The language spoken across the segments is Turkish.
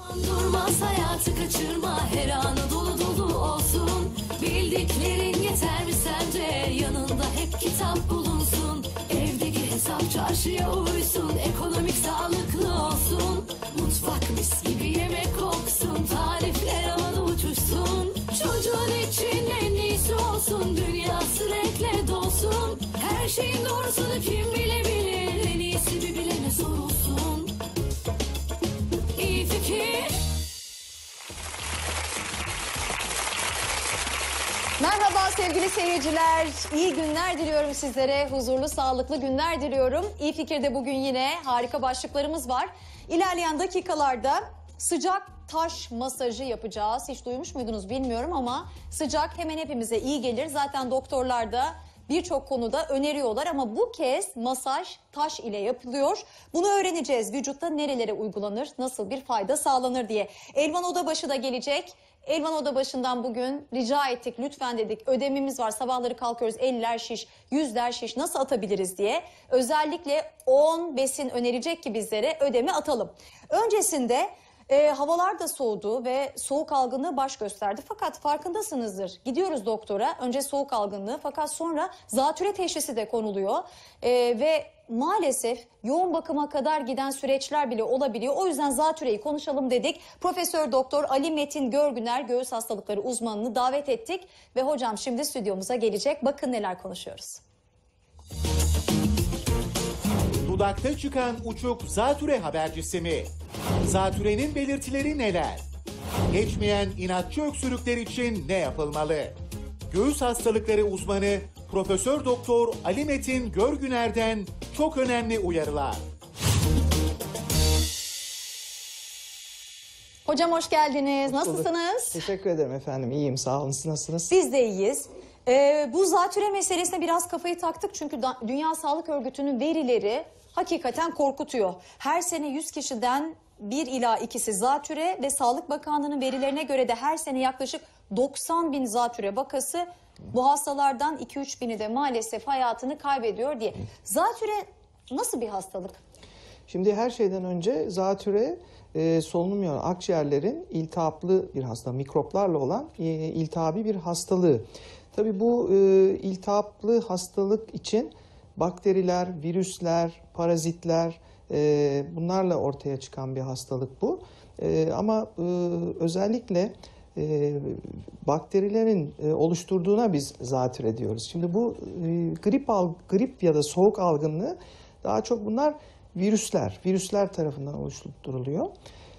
Durmaz hayatı kaçırma her anı dolu dolu olsun. Bildiklerin yeter mi sence? Yanında hep kitap bulunsun. Evdeki hesap çarşıya uysun ekonomik sağlıklı olsun. Mutfak mis gibi yemek koksun tarifler havada uçuşsun. Çocuğun için en iyisi olsun dünyası renkle dolsun. Her şeyin doğrusunu kim bilebilir en iyisi bir bilene sorulsun Merhaba sevgili seyirciler. İyi günler diliyorum sizlere. Huzurlu, sağlıklı günler diliyorum. İyi Fikir'de bugün yine harika başlıklarımız var. İlerleyen dakikalarda sıcak taş masajı yapacağız. Hiç duymuş muydunuz bilmiyorum ama sıcak hemen hepimize iyi gelir. Zaten doktorlar da birçok konuda öneriyorlar ama bu kez masaj taş ile yapılıyor. Bunu öğreneceğiz. Vücutta nerelere uygulanır, nasıl bir fayda sağlanır diye. Elvan Odabaşı da gelecek. Elvan Oda başından bugün rica ettik lütfen dedik ödemimiz var sabahları kalkıyoruz 50'ler şiş 100'ler şiş nasıl atabiliriz diye özellikle 10 besin önerecek ki bizlere ödemi atalım. Öncesinde e, havalar da soğudu ve soğuk algınlığı baş gösterdi. Fakat farkındasınızdır. Gidiyoruz doktora. Önce soğuk algınlığı fakat sonra zatüre teşhisi de konuluyor. E, ve maalesef yoğun bakıma kadar giden süreçler bile olabiliyor. O yüzden zatüreyi konuşalım dedik. Profesör Doktor Ali Metin Görgüner göğüs hastalıkları uzmanını davet ettik. Ve hocam şimdi stüdyomuza gelecek. Bakın neler konuşuyoruz. Dudakta çıkan uçuk zatüre habercisi mi? Zatürenin belirtileri neler? Geçmeyen inatçı öksürükler için ne yapılmalı? Göğüs hastalıkları uzmanı Profesör Doktor Ali Metin Görgüner'den çok önemli uyarılar. Hocam hoş geldiniz. Nasılsınız? Teşekkür ederim efendim. İyiyim. Sağ olun. Siz nasılsınız? Biz de iyiyiz. Ee, bu zatüre meselesine biraz kafayı taktık çünkü da- Dünya Sağlık Örgütü'nün verileri hakikaten korkutuyor. Her sene 100 kişiden 1 ila ikisi zatüre ve Sağlık Bakanlığı'nın verilerine göre de her sene yaklaşık 90 bin zatüre vakası bu hastalardan 2-3 bini de maalesef hayatını kaybediyor diye. Zatüre nasıl bir hastalık? Şimdi her şeyden önce zatüre e, solunum yolu akciğerlerin iltihaplı bir hasta, mikroplarla olan e, iltihabi bir hastalığı. Tabii bu e, iltihaplı hastalık için bakteriler, virüsler, parazitler e, bunlarla ortaya çıkan bir hastalık bu. E, ama e, özellikle e, bakterilerin e, oluşturduğuna biz zatüre diyoruz. Şimdi bu e, grip al, grip ya da soğuk algınlığı daha çok bunlar virüsler, virüsler tarafından oluşturuluyor.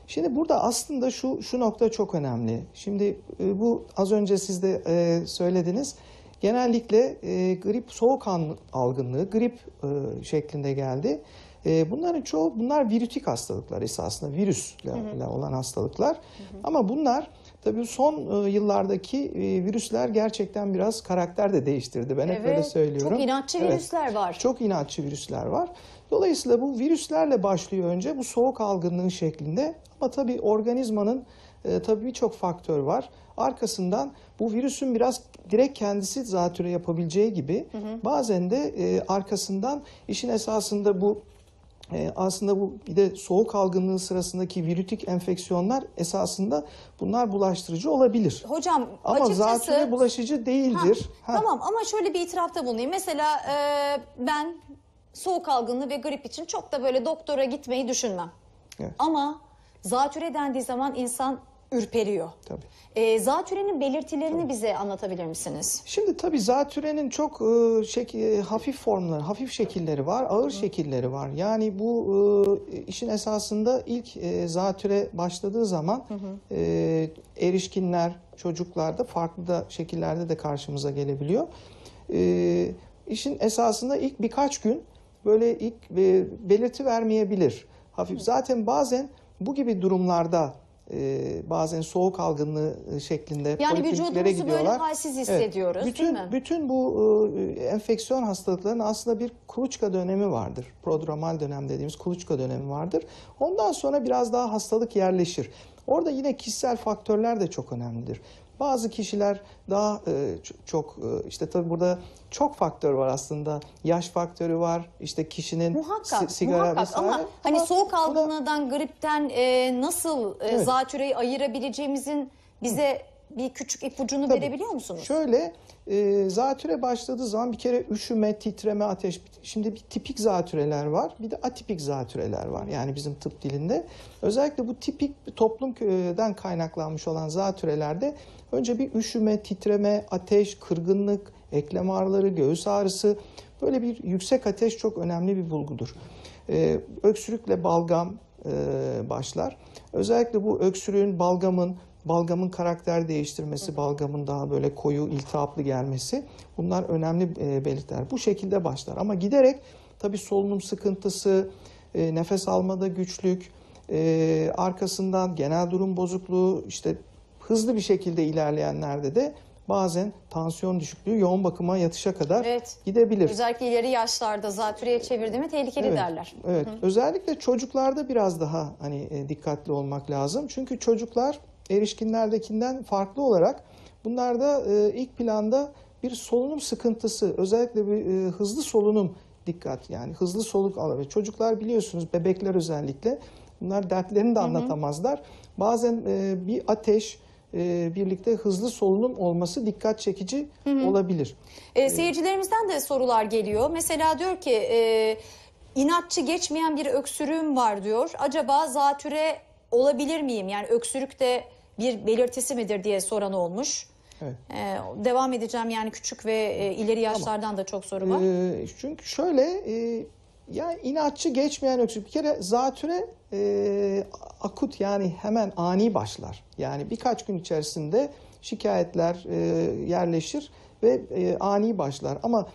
Şimdi burada aslında şu şu nokta çok önemli. Şimdi e, bu az önce siz de e, söylediniz. Genellikle e, grip soğuk algınlığı grip e, şeklinde geldi. E, bunların çoğu bunlar virütik hastalıklar esasında virüsle ile olan hastalıklar. Ama bunlar tabii son e, yıllardaki e, virüsler gerçekten biraz karakter de değiştirdi. Ben hep böyle Evet, söylüyorum. çok inatçı virüsler var. Çok inatçı virüsler var. Dolayısıyla bu virüslerle başlıyor önce bu soğuk algınlığı şeklinde. Ama tabii organizmanın e, tabii birçok faktör var. Arkasından bu virüsün biraz direkt kendisi zatüre yapabileceği gibi bazen de arkasından işin esasında bu e, aslında bu bir de soğuk algınlığı sırasındaki virütik enfeksiyonlar esasında bunlar bulaştırıcı olabilir. Hocam Ama açıkçası... zatüre bulaşıcı değildir. Ha, Ha. Tamam ama şöyle bir itirafta bulunayım. Mesela e, ben soğuk algınlığı ve grip için çok da böyle doktora gitmeyi düşünmem. Evet. Ama zatüre dendiği zaman insan ürperiyor. Tabii. E, zatürenin belirtilerini bize anlatabilir misiniz? Şimdi tabii zatürenin çok e, şek- e, hafif formları, hafif şekilleri var, ağır şekilleri var. Yani bu e, işin esasında ilk e, zatüre başladığı zaman e, erişkinler, çocuklarda farklı da şekillerde de karşımıza gelebiliyor. E, işin esasında ilk birkaç gün böyle ilk e, belirti vermeyebilir. Hafif. Zaten bazen bu gibi durumlarda e, bazen soğuk algınlığı e, şeklinde Yani polikliniklere vücudumuzu böyle gidiyorlar. halsiz hissediyoruz, Evet. değil Bütün, mi? bütün bu e, enfeksiyon hastalıklarının aslında bir kuluçka dönemi vardır. Prodromal dönem dediğimiz kuluçka dönemi vardır. Ondan sonra biraz daha hastalık yerleşir. Orada yine kişisel faktörler de çok önemlidir. Bazı kişiler daha e, çok e, işte tabii burada çok faktör var aslında. Yaş faktörü var. işte kişinin Muhakkak, si- sigara muhakkak vesaire. ama hani Ama soğuk algınlığından, gripten e, nasıl e, Evet. zatüreyi ayırabileceğimizin bize bir küçük ipucunu Tabii. verebiliyor musunuz? Şöyle e, zatüre başladığı zaman bir kere üşüme, titreme, ateş. Şimdi bir tipik zatüreler var, bir de atipik zatüreler var. Yani bizim tıp dilinde. Özellikle bu tipik toplumdan kaynaklanmış olan zatürelerde önce bir üşüme, titreme, ateş, kırgınlık, eklem ağrıları, göğüs ağrısı böyle bir yüksek ateş çok önemli bir bulgudur. E, öksürükle balgam e, başlar. Özellikle bu öksürüğün, balgamın, balgamın karakter değiştirmesi, balgamın daha böyle koyu, iltihaplı gelmesi bunlar önemli e, belirtiler. Bu şekilde başlar ama giderek tabii solunum sıkıntısı, e, nefes almada güçlük, e, arkasından genel durum bozukluğu, işte hızlı bir şekilde ilerleyenlerde de bazen tansiyon düşüklüğü yoğun bakıma yatışa kadar Evet. gidebilir. Özellikle ileri yaşlarda zatüreye çevirdi mi tehlikeli Evet, derler. Evet. Özellikle çocuklarda biraz daha hani dikkatli olmak lazım. Çünkü çocuklar erişkinlerdekinden farklı olarak bunlarda e, ilk planda bir solunum sıkıntısı, özellikle bir e, hızlı solunum dikkat yani hızlı soluk alır. Çocuklar biliyorsunuz bebekler özellikle bunlar dertlerini de anlatamazlar. Bazen e, bir ateş e, birlikte hızlı solunum olması dikkat çekici olabilir. E, seyircilerimizden de sorular geliyor. Mesela diyor ki e, inatçı geçmeyen bir öksürüğüm var diyor. Acaba zatüre olabilir miyim? Yani öksürük de bir belirtisi midir diye soran olmuş. Evet. E, devam edeceğim yani küçük ve e, ileri yaşlardan da çok soru var. Ee, çünkü şöyle e, yani inatçı geçmeyen öksürük bir kere zatüre e, akut yani hemen ani başlar. Yani birkaç gün içerisinde şikayetler e, yerleşir ve e, ani başlar. Ama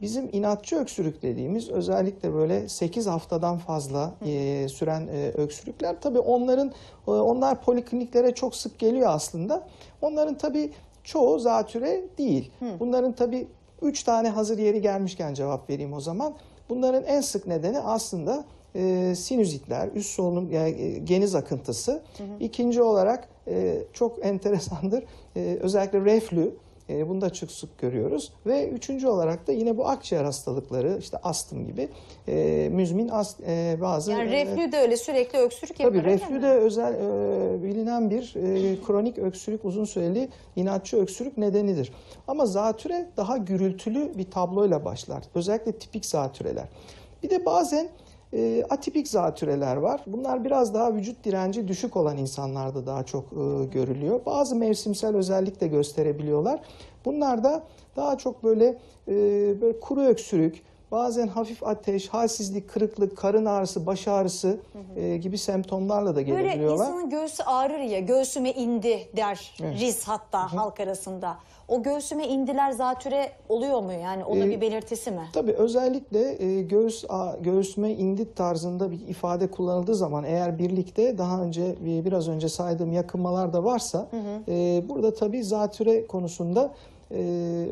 bizim inatçı öksürük dediğimiz özellikle böyle 8 haftadan fazla e, süren e, öksürükler tabii onların e, onlar polikliniklere çok sık geliyor aslında. Onların tabii çoğu zatüre değil. Bunların tabii Üç tane hazır yeri gelmişken cevap vereyim o zaman. Bunların en sık nedeni aslında e, sinüzitler, üst solunum yani e, geniz akıntısı. İkinci olarak e, çok enteresandır. E, özellikle reflü. E, bunu da çok sık görüyoruz. Ve üçüncü olarak da yine bu akciğer hastalıkları, işte astım gibi e, müzmin ast, e, bazı... Yani e, reflü de öyle sürekli öksürük yapar. Tabii reflü mi? de özel e, bilinen bir e, kronik öksürük, uzun süreli inatçı öksürük nedenidir. Ama zatüre daha gürültülü bir tabloyla başlar. Özellikle tipik zatüreler. Bir de bazen e, atipik zatüreler var. Bunlar biraz daha vücut direnci düşük olan insanlarda daha çok e, görülüyor. Bazı mevsimsel özellik de gösterebiliyorlar. Bunlar da daha çok böyle, e, böyle kuru öksürük, Bazen hafif ateş, halsizlik, kırıklık, karın ağrısı, baş ağrısı e, gibi semptomlarla da Böyle gelebiliyorlar. insanın göğsü ağrır ya göğsüme indi der riz hatta halk arasında. O göğsüme indiler zatüre oluyor mu yani onun Ee, bir belirtisi mi? Tabii özellikle e, göğüs a- göğsüme indi tarzında bir ifade kullanıldığı zaman eğer birlikte daha önce bir- biraz önce saydığım yakınmalar da varsa e, burada tabii zatüre konusunda e,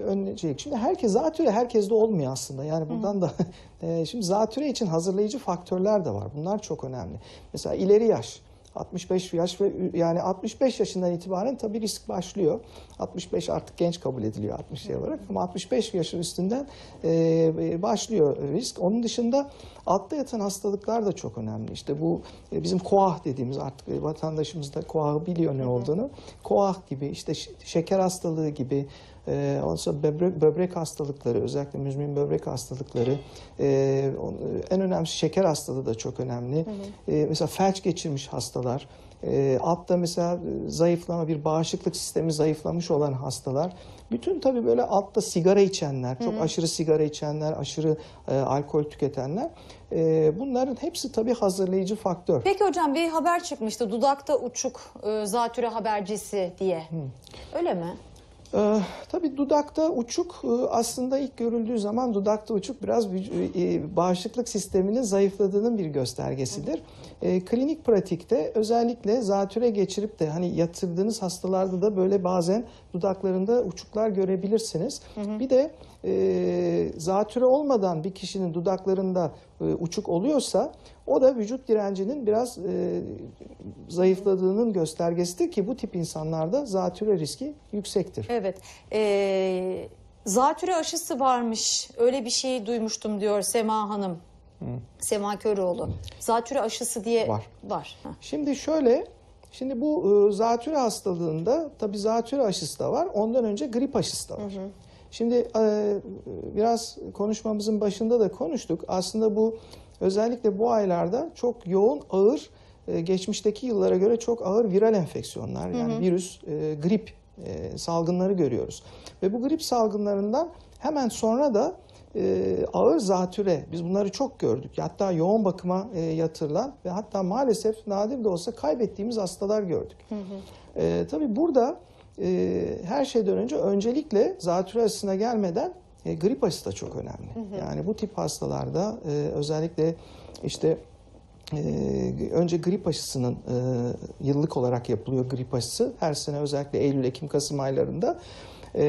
önleyecek. Şimdi herkes zatüre herkeste olmuyor aslında. Yani buradan da e, şimdi zatüre için hazırlayıcı faktörler de var. Bunlar çok önemli. Mesela ileri yaş. 65 yaş ve yani 65 yaşından itibaren tabii risk başlıyor. 65 artık genç kabul ediliyor 60 yaş olarak ama 65 yaşın üstünden e, başlıyor risk. Onun dışında altta yatan hastalıklar da çok önemli. İşte bu e, bizim koah dediğimiz artık e, vatandaşımız da koahı biliyor ne olduğunu. Koah gibi işte şeker hastalığı gibi ee, ondan sonra böbrek, böbrek hastalıkları, özellikle müzmin böbrek hastalıkları, ee, en önemlisi şeker hastalığı da çok önemli. Ee, mesela felç geçirmiş hastalar, altta mesela e, zayıflama, bir bağışıklık sistemi zayıflamış olan hastalar. Bütün tabii böyle altta sigara içenler, çok aşırı sigara içenler, aşırı e, alkol tüketenler. e, bunların hepsi tabii hazırlayıcı faktör. Peki hocam bir haber çıkmıştı dudakta uçuk e, zatüre habercisi diye. Öyle mi? Ee, tabii dudakta uçuk e, aslında ilk görüldüğü zaman dudakta uçuk biraz vüc- e, bağışıklık sisteminin zayıfladığının bir göstergesidir. E, klinik pratikte özellikle zatüre geçirip de hani yatırdığınız hastalarda da böyle bazen dudaklarında uçuklar görebilirsiniz. Bir de e, zatüre olmadan bir kişinin dudaklarında e, uçuk oluyorsa O da vücut direncinin biraz e, zayıfladığının göstergesidir ki bu tip insanlarda zatüre riski yüksektir. Evet. Ee, zatüre aşısı varmış. Öyle bir şey duymuştum diyor Sema Hanım. Sema Köroğlu. Zatüre aşısı diye Var. Var. Şimdi şöyle, şimdi bu e, zatüre hastalığında tabii zatüre aşısı da var. Ondan önce grip aşısı da var. Şimdi e, biraz konuşmamızın başında da konuştuk. Aslında bu özellikle bu aylarda çok yoğun, ağır, e, geçmişteki yıllara göre çok ağır viral enfeksiyonlar yani virüs, e, grip salgınları görüyoruz. Ve bu grip salgınlarından hemen sonra da e, ağır zatüre biz bunları çok gördük. Hatta yoğun bakıma e, yatırılan ve hatta maalesef nadir de olsa kaybettiğimiz hastalar gördük. E, tabii burada e, her şeyden önce öncelikle zatüre aşısına gelmeden e, grip aşısı da çok önemli. Yani bu tip hastalarda e, özellikle işte ee, önce grip aşısının e, yıllık olarak yapılıyor grip aşısı. Her sene özellikle Eylül, Ekim, Kasım aylarında e,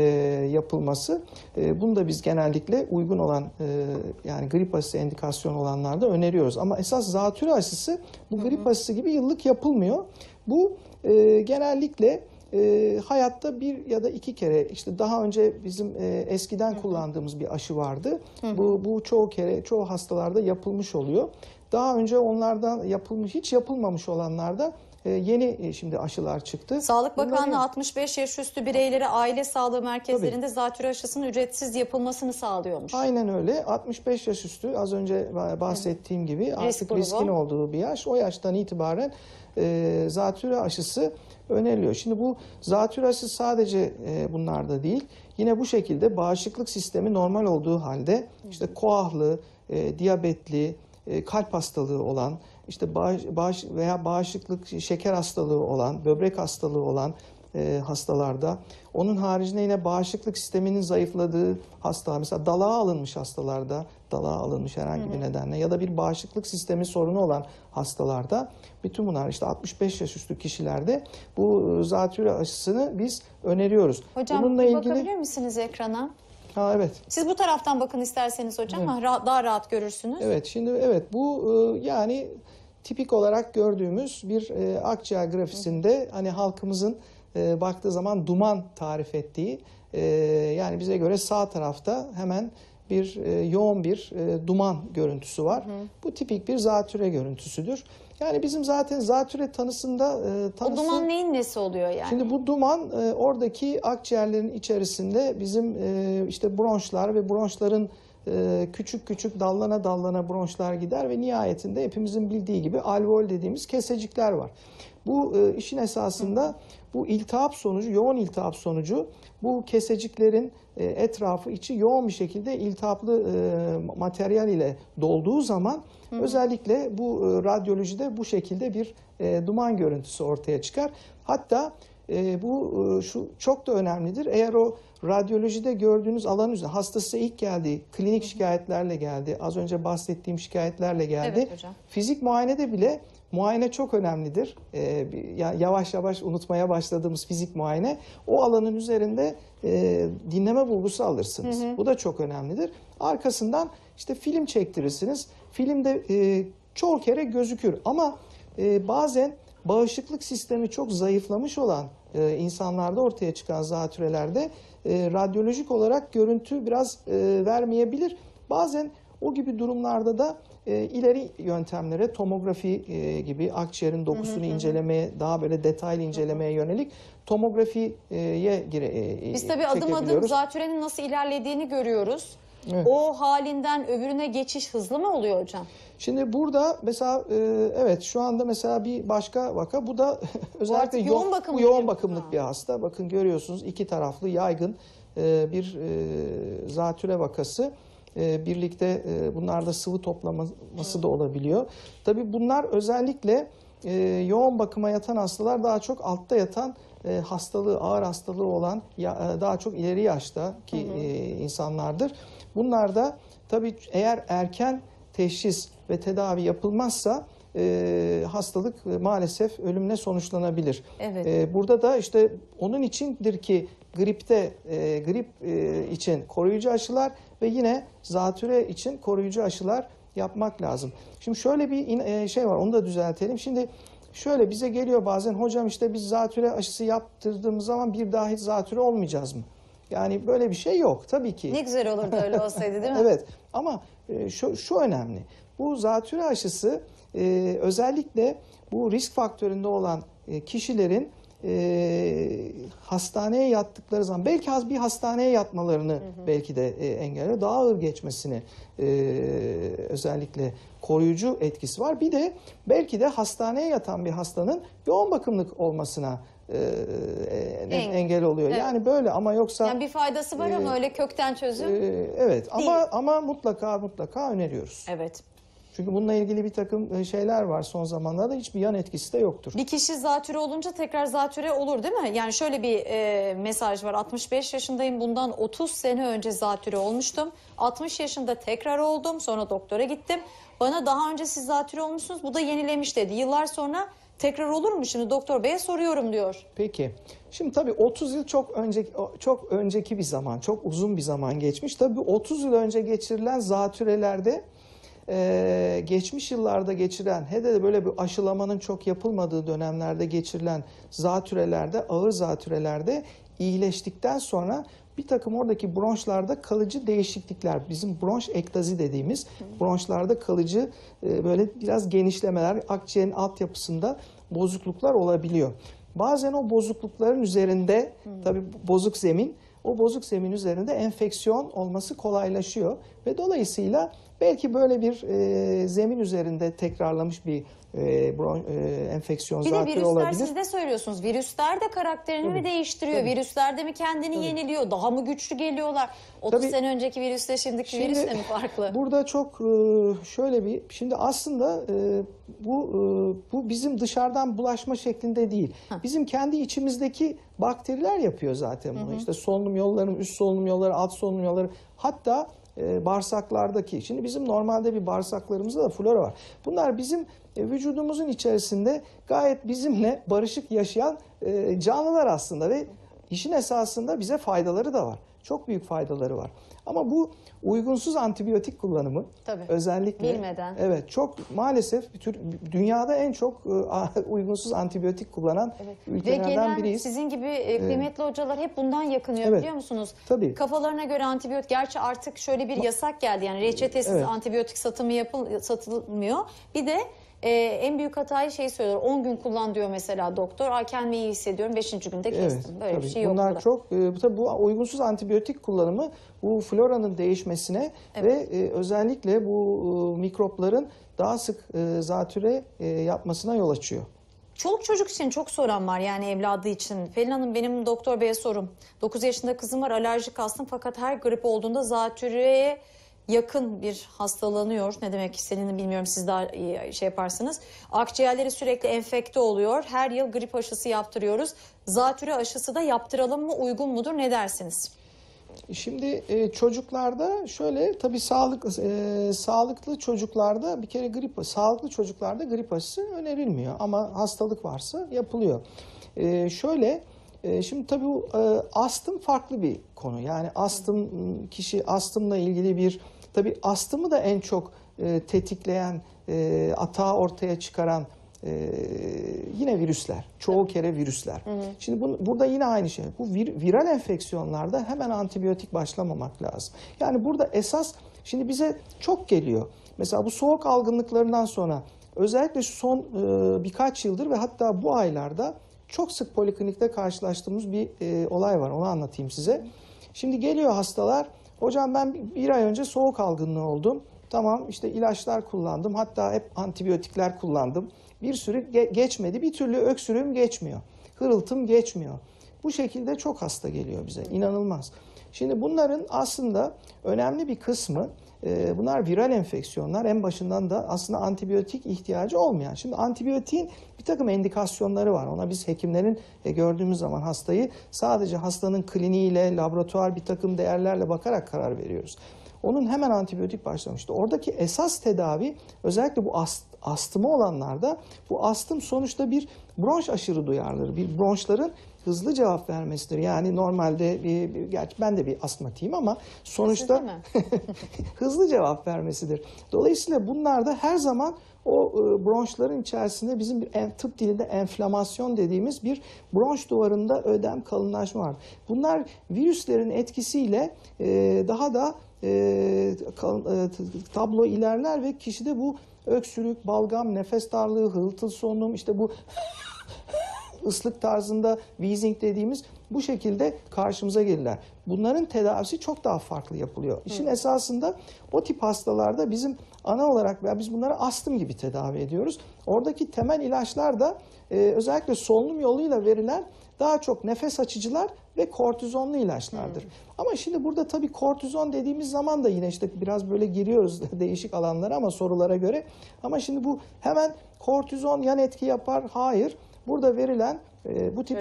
yapılması. E, bunu da biz genellikle uygun olan e, yani grip aşısı endikasyon olanlarda öneriyoruz. Ama esas zatürre aşısı bu grip aşısı gibi yıllık yapılmıyor. Bu e, genellikle e, hayatta bir ya da iki kere işte daha önce bizim e, eskiden kullandığımız bir aşı vardı. Bu bu çoğu kere çoğu hastalarda yapılmış oluyor. Daha önce onlardan yapılmış hiç yapılmamış olanlarda yeni e, şimdi aşılar çıktı. Sağlık Bunları- Bakanlığı 65 yaş üstü bireylere aile sağlığı merkezlerinde zatüre aşısının ücretsiz yapılmasını sağlıyormuş. Aynen öyle. 65 yaş üstü az önce bahsettiğim gibi artık grubu. riskin olduğu bir yaş. O yaştan itibaren e, zatürre aşısı öneriliyor. Şimdi bu zatürre aşısı sadece e, bunlarda değil. Yine bu şekilde bağışıklık sistemi normal olduğu halde işte koahlı, e, diyabetli, e, kalp hastalığı olan, işte bağış, bağış veya bağışıklık şeker hastalığı olan, böbrek hastalığı olan e, hastalarda. Onun haricinde yine bağışıklık sisteminin zayıfladığı hasta, mesela dalağa alınmış hastalarda, dalağa alınmış herhangi bir nedenle ya da bir bağışıklık sistemi sorunu olan hastalarda bütün bunlar işte 65 yaş üstü kişilerde bu e, zatürre aşısını biz öneriyoruz. Hocam Bununla ilgili bakabilir misiniz ekrana? Ha evet. Siz bu taraftan bakın isterseniz hocam. Ha, ra- daha rahat görürsünüz. Evet şimdi evet bu e, yani tipik olarak gördüğümüz bir e, akciğer grafisinde hani halkımızın e, baktığı zaman duman tarif ettiği e, yani bize göre sağ tarafta hemen bir e, yoğun bir e, duman görüntüsü var. Bu tipik bir zatüre görüntüsüdür. Yani bizim zaten zatüre tanısında e, O tanısı... duman neyin nesi oluyor yani? Şimdi bu duman e, oradaki akciğerlerin içerisinde bizim e, işte bronşlar ve bronşların e, küçük küçük dallana dallana bronşlar gider ve nihayetinde hepimizin bildiği gibi alveol dediğimiz kesecikler var. Bu e, işin esasında bu iltihap sonucu, yoğun iltihap sonucu bu keseciklerin etrafı içi yoğun bir şekilde iltihaplı e, materyal ile dolduğu zaman özellikle bu e, radyolojide bu şekilde bir e, duman görüntüsü ortaya çıkar. Hatta e, bu e, şu çok da önemlidir. Eğer o radyolojide gördüğünüz alan üzerinde hastası ilk geldi, klinik şikayetlerle geldi, az önce bahsettiğim şikayetlerle geldi. Evet hocam. Fizik muayenede bile muayene çok önemlidir. Ya- yavaş yavaş unutmaya başladığımız fizik muayene o alanın üzerinde e, dinleme bulgusu alırsınız. Bu da çok önemlidir. Arkasından işte film çektirirsiniz. Filmde e, çoğu kere gözükür ama e, bazen bağışıklık sistemi çok zayıflamış olan e, insanlarda ortaya çıkan zatürrelerde e, radyolojik olarak görüntü biraz e, vermeyebilir. Bazen o gibi durumlarda da e, ileri yöntemlere tomografi e, gibi akciğerin dokusunu incelemeye, daha böyle detaylı incelemeye yönelik tomografiye gire, e, Biz tabii adım adım zatürenin nasıl ilerlediğini görüyoruz. Evet. O halinden öbürüne geçiş hızlı mı oluyor hocam? Şimdi burada mesela e, evet şu anda mesela bir başka vaka bu da özellikle yoğun bakımlı bu yoğun bir- bakımlık Ha. bir hasta. Bakın görüyorsunuz iki taraflı yaygın e, bir e, zatüre vakası. E, birlikte e, bunlarda sıvı toplaması da olabiliyor. Tabii bunlar özellikle e, yoğun bakıma yatan hastalar daha çok altta yatan e, hastalığı, ağır hastalığı olan ya, daha çok ileri yaştaki e, insanlardır. Bunlar da tabii eğer erken teşhis ve tedavi yapılmazsa e, hastalık e, maalesef ölümle sonuçlanabilir. Evet. E, burada da işte onun içindir ki gripte e, grip e, için koruyucu aşılar ve yine zatüre için koruyucu aşılar yapmak lazım. Şimdi şöyle bir e, şey var onu da düzeltelim. Şimdi şöyle bize geliyor bazen hocam işte biz zatüre aşısı yaptırdığımız zaman bir daha hiç zatüre olmayacağız mı? Yani böyle bir şey yok tabii ki. Ne güzel olurdu öyle olsaydı değil mi? Evet ama e, şu, şu önemli. Bu zatürre aşısı e, özellikle bu risk faktöründe olan kişilerin e, hastaneye yattıkları zaman belki az bir hastaneye yatmalarını belki de e, engeller. Daha ağır geçmesini e, özellikle koruyucu etkisi var. Bir de belki de hastaneye yatan bir hastanın yoğun bakımlık olmasına e, e, Engel. engel oluyor. Evet. Yani böyle ama yoksa Yani bir faydası var ama öyle kökten çözüm. ee, evet ama Değil. ama mutlaka mutlaka öneriyoruz. Evet. Çünkü bununla ilgili bir takım e, şeyler var son zamanlarda hiçbir yan etkisi de yoktur. Bir kişi zatüre olunca tekrar zatüre olur değil mi? Yani şöyle bir e, mesaj var. 65 yaşındayım. Bundan 30 sene önce zatüre olmuştum. 60 yaşında tekrar oldum. Sonra doktora gittim. Bana daha önce siz zatüre olmuşsunuz. Bu da yenilemiş dedi. Yıllar sonra tekrar olur mu şimdi doktor beye soruyorum diyor. Peki. Şimdi tabii 30 yıl çok önceki çok önceki bir zaman, çok uzun bir zaman geçmiş. Tabii 30 yıl önce geçirilen zatürelerde e, geçmiş yıllarda geçiren, hele de böyle bir aşılamanın çok yapılmadığı dönemlerde geçirilen zatürelerde, ağır zatürelerde iyileştikten sonra bir takım oradaki bronşlarda kalıcı değişiklikler, bizim bronş ektazi dediğimiz bronşlarda kalıcı e, böyle biraz genişlemeler, akciğerin altyapısında bozukluklar olabiliyor. Bazen o bozuklukların üzerinde tabii bozuk zemin, o bozuk zemin üzerinde enfeksiyon olması kolaylaşıyor ve dolayısıyla belki böyle bir e, zemin üzerinde tekrarlamış bir e, bron, e, enfeksiyon Bir de zatürre virüsler olabilir. siz de söylüyorsunuz. Virüsler de karakterini mi değiştiriyor? Tabii. Virüsler de mi kendini yeniliyor? Daha mı güçlü geliyorlar? 30 Tabii. sene önceki virüsle şimdiki Şimdi virüs de mi farklı? Burada çok e, şöyle bir şimdi aslında e, bu e, bu bizim dışarıdan bulaşma şeklinde değil. Bizim kendi içimizdeki bakteriler yapıyor zaten bunu. İşte solunum yolları, üst solunum yolları, alt solunum yolları hatta e, bağırsaklardaki. Şimdi bizim normalde bir bağırsaklarımızda da flora var. Bunlar bizim e, vücudumuzun içerisinde gayet bizimle barışık yaşayan e, canlılar aslında ve işin esasında bize faydaları da var. Çok büyük faydaları var. Ama bu uygunsuz antibiyotik kullanımı Tabii. özellikle Bilmeden. evet çok maalesef bir tür, dünyada en çok e, uygunsuz antibiyotik kullanan Ve ülkelerden gelen biriyiz. sizin gibi e, kıymetli hocalar hep bundan yakınıyor Evet. biliyor musunuz? Tabii. Kafalarına göre antibiyotik. Gerçi artık şöyle bir yasak geldi. Yani reçetesiz Evet. antibiyotik satımı yapıl, satılmıyor. Bir de e, en büyük hatayı şey söylüyor. 10 gün kullan diyor mesela doktor. Aa, kendimi iyi hissediyorum. 5. günde kestim. Böyle bir tabii. şey yok. Bunlar burada. çok e, tabii bu uygunsuz antibiyotik kullanımı bu floranın değişmesine ve e, özellikle bu e, mikropların daha sık e, zatüre e, yapmasına yol açıyor. Çoluk çocuk için çok soran var yani evladı için. Pelin Hanım benim doktor beye sorum. 9 yaşında kızım var alerjik hastım fakat her grip olduğunda zatürreye yakın bir hastalanıyor. Ne demek istediğini bilmiyorum siz daha iyi şey yaparsınız. Akciğerleri sürekli enfekte oluyor. Her yıl grip aşısı yaptırıyoruz. Zatürre aşısı da yaptıralım mı uygun mudur ne dersiniz? Şimdi e, çocuklarda şöyle tabii sağlık e, sağlıklı çocuklarda bir kere grip sağlıklı çocuklarda grip aşısı önerilmiyor ama hastalık varsa yapılıyor. E, şöyle e, şimdi tabii bu e, astım farklı bir konu. Yani astım kişi astımla ilgili bir tabii astımı da en çok e, tetikleyen e, atağı ortaya çıkaran ee, yine virüsler. Çoğu kere virüsler. Şimdi bu, burada yine aynı şey. Bu vir- viral enfeksiyonlarda hemen antibiyotik başlamamak lazım. Yani burada esas şimdi bize çok geliyor. Mesela bu soğuk algınlıklarından sonra özellikle şu son e, birkaç yıldır ve hatta bu aylarda çok sık poliklinikte karşılaştığımız bir e, olay var. Onu anlatayım size. Şimdi geliyor hastalar. Hocam ben bir- ay önce soğuk algınlığı oldum. Tamam işte ilaçlar kullandım. Hatta hep antibiyotikler kullandım. Bir sürü ge- geçmedi. Bir türlü öksürüğüm geçmiyor. Hırıltım geçmiyor. Bu şekilde çok hasta geliyor bize. İnanılmaz. Şimdi bunların aslında önemli bir kısmı bunlar viral enfeksiyonlar. En başından da aslında antibiyotik ihtiyacı olmayan. Şimdi antibiyotiğin bir takım endikasyonları var. Ona biz hekimlerin e, gördüğümüz zaman hastayı sadece hastanın kliniğiyle, laboratuvar bir takım değerlerle bakarak karar veriyoruz. Onun hemen antibiyotik başlamıştı. Oradaki esas tedavi özellikle bu ast- astımı olanlarda bu astım sonuçta bir bronş aşırı duyarlılığı, bir bronşların hızlı cevap vermesidir. Yani normalde bir, gerçi ben de bir astmatiyim ama sonuçta hızlı cevap vermesidir. Dolayısıyla bunlarda her zaman o e, bronşların içerisinde bizim bir en- tıp dilinde enflamasyon dediğimiz bir bronş duvarında ödem kalınlaşma var. Bunlar virüslerin etkisiyle e, daha da e, tablo ilerler ve kişide bu öksürük, balgam, nefes darlığı, hırıltı solunum işte bu ıslık tarzında wheezing dediğimiz bu şekilde karşımıza gelirler. Bunların tedavisi çok daha farklı yapılıyor. İşin esasında o tip hastalarda bizim ana olarak veya biz bunları astım gibi tedavi ediyoruz. Oradaki temel ilaçlar da e, özellikle solunum yoluyla verilen daha çok nefes açıcılar ve kortizonlu ilaçlardır. Ama şimdi burada tabii kortizon dediğimiz zaman da yine işte biraz böyle giriyoruz değişik alanlara ama sorulara göre. Ama şimdi bu hemen kortizon yan etki yapar. Hayır. Burada verilen e, bu tip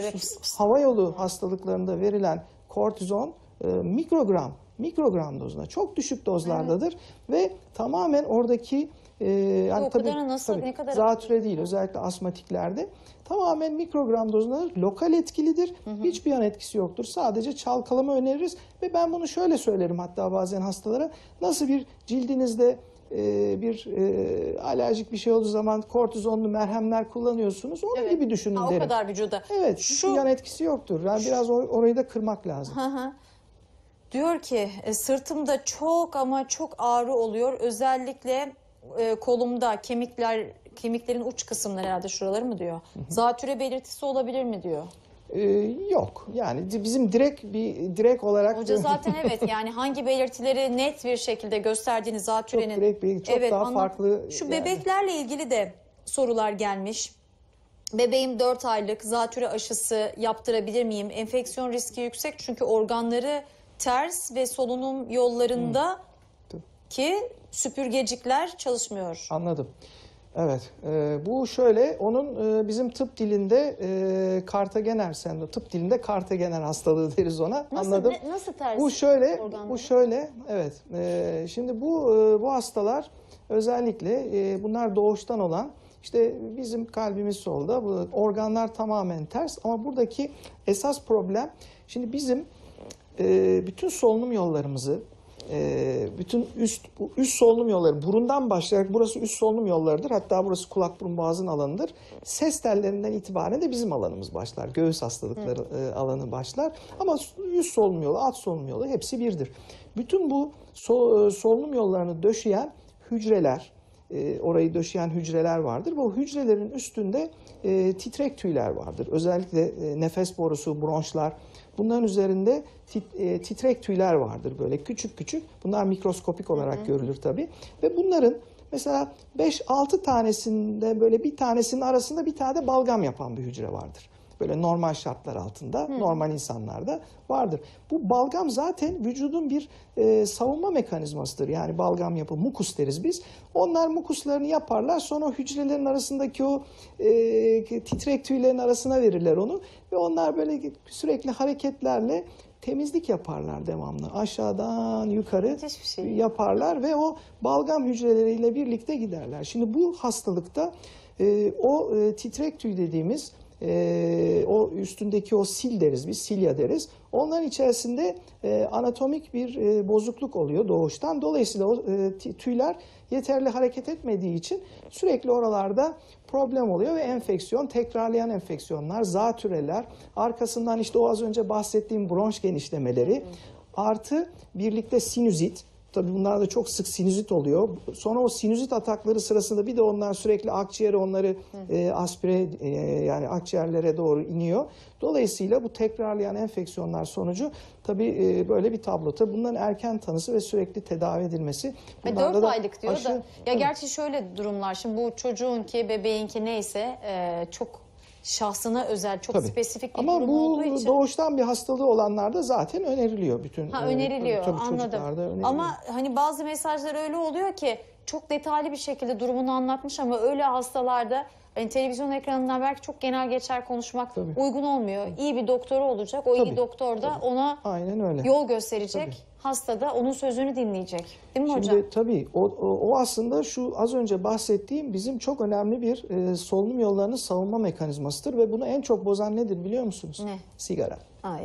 hava yolu hastalıklarında verilen kortizon e, mikrogram mikrogram dozunda çok düşük dozlardadır. Ve tamamen oradaki e, yani kadarı nasıl, ne kadar zatüre değil özellikle asmatiklerde. Tamamen mikrogram dozundadır. Lokal etkilidir. Hiçbir yan etkisi yoktur. Sadece çalkalama öneririz. Ve ben bunu şöyle söylerim hatta bazen hastalara. Nasıl bir cildinizde e, bir e, alerjik bir şey olduğu zaman kortizonlu merhemler kullanıyorsunuz. Onun Evet. gibi düşünün Ha, o derim. kadar vücuda. Evet, Şu- yan etkisi yoktur. Yani biraz or- orayı da kırmak lazım. Hı hı. Diyor ki e, sırtımda çok ama çok ağrı oluyor. Özellikle e, kolumda kemikler kemiklerin uç kısımları herhalde şuraları mı diyor. Zatüre belirtisi olabilir mi diyor. Ee, yok. Yani bizim direkt bir direkt olarak Hoca zaten evet yani hangi belirtileri net bir şekilde gösterdiğini zatürenin. Çok direkt bir- çok daha anlat- farklı Şu yani. bebeklerle ilgili de sorular gelmiş. Bebeğim 4 aylık zatüre aşısı yaptırabilir miyim? Enfeksiyon riski yüksek çünkü organları ters ve solunum yollarında Tabii. ki süpürgecikler çalışmıyor. Anladım. Evet. e, bu şöyle onun e, bizim tıp dilinde e, Kartagener sendromu, tıp dilinde Kartagener hastalığı deriz ona. Nasıl, Anladım. ne- nasıl ters? Bu şöyle, organları? bu şöyle, evet. Ee, şimdi bu e, bu hastalar özellikle e, bunlar doğuştan olan, işte bizim kalbimiz solda, bu organlar tamamen ters ama buradaki esas problem, şimdi bizim e, bütün solunum yollarımızı, e, bütün üst bu üst solunum yolları, burundan başlayarak burası üst solunum yollarıdır. Hatta burası kulak burun boğazın alanıdır. Ses tellerinden itibaren de bizim alanımız başlar. Göğüs hastalıkları e, alanı başlar. Ama üst solunum yolu, alt solunum yolu hepsi birdir. Bütün bu so- e, solunum yollarını döşeyen hücreler, e, orayı döşeyen hücreler vardır. Bu hücrelerin üstünde e, titrek tüyler vardır. Özellikle e, nefes borusu, bronşlar. Bunların üzerinde tit- e, titrek tüyler vardır böyle küçük küçük. Bunlar mikroskopik olarak görülür tabii. Ve bunların mesela 5-6 tanesinde böyle bir tanesinin arasında bir tane de balgam yapan bir hücre vardır. Böyle normal şartlar altında, normal insanlarda vardır. Bu balgam zaten vücudun bir e, savunma mekanizmasıdır. Yani balgam yapı, mukus deriz biz. Onlar mukuslarını yaparlar. Sonra hücrelerin arasındaki o e, titrek tüylerin arasına verirler onu. Ve onlar böyle sürekli hareketlerle temizlik yaparlar devamlı. Aşağıdan yukarı şey. yaparlar ve o balgam hücreleriyle birlikte giderler. Şimdi bu hastalıkta e, o e, titrek tüy dediğimiz e, o üstündeki o sil deriz biz, silya deriz. Onların içerisinde e, anatomik bir e, bozukluk oluyor doğuştan. Dolayısıyla o e, tüyler yeterli hareket etmediği için sürekli oralarda problem oluyor ve enfeksiyon, tekrarlayan enfeksiyonlar, zatüreler, arkasından işte o az önce bahsettiğim bronş genişlemeleri artı birlikte sinüzit, Tabii bunlar da çok sık sinüzit oluyor. Sonra o sinüzit atakları sırasında bir de onlar sürekli akciğere onları e, aspire e, yani akciğerlere doğru iniyor. Dolayısıyla bu tekrarlayan enfeksiyonlar sonucu tabii e, böyle bir tablo. Tabii bunların erken tanısı ve sürekli tedavi edilmesi. Ve Bunlarda 4 da aylık diyor aşı- da. Ya Tabii. gerçi şöyle durumlar. Şimdi bu çocuğunki, bebeğinki neyse e, çok şahsına özel, çok Tabii. spesifik bir Ama durum bu olduğu için. doğuştan bir hastalığı olanlarda zaten öneriliyor bütün. Ha e, öneriliyor tabii anladım. öneriliyor. Ama hani bazı mesajlar öyle oluyor ki çok detaylı bir şekilde durumunu anlatmış ama öyle hastalarda hani televizyon ekranından belki çok genel geçer konuşmak Tabii. uygun olmuyor. İyi bir doktoru olacak. O iyi Tabii, doktor da ona Aynen öyle. yol gösterecek. Hasta da onun sözünü dinleyecek. Değil mi Şimdi hocam? tabii o, o, o aslında şu az önce bahsettiğim bizim çok önemli bir e, solunum yollarını savunma mekanizmasıdır ve bunu en çok bozan nedir biliyor musunuz? Ne? Sigara. Ay.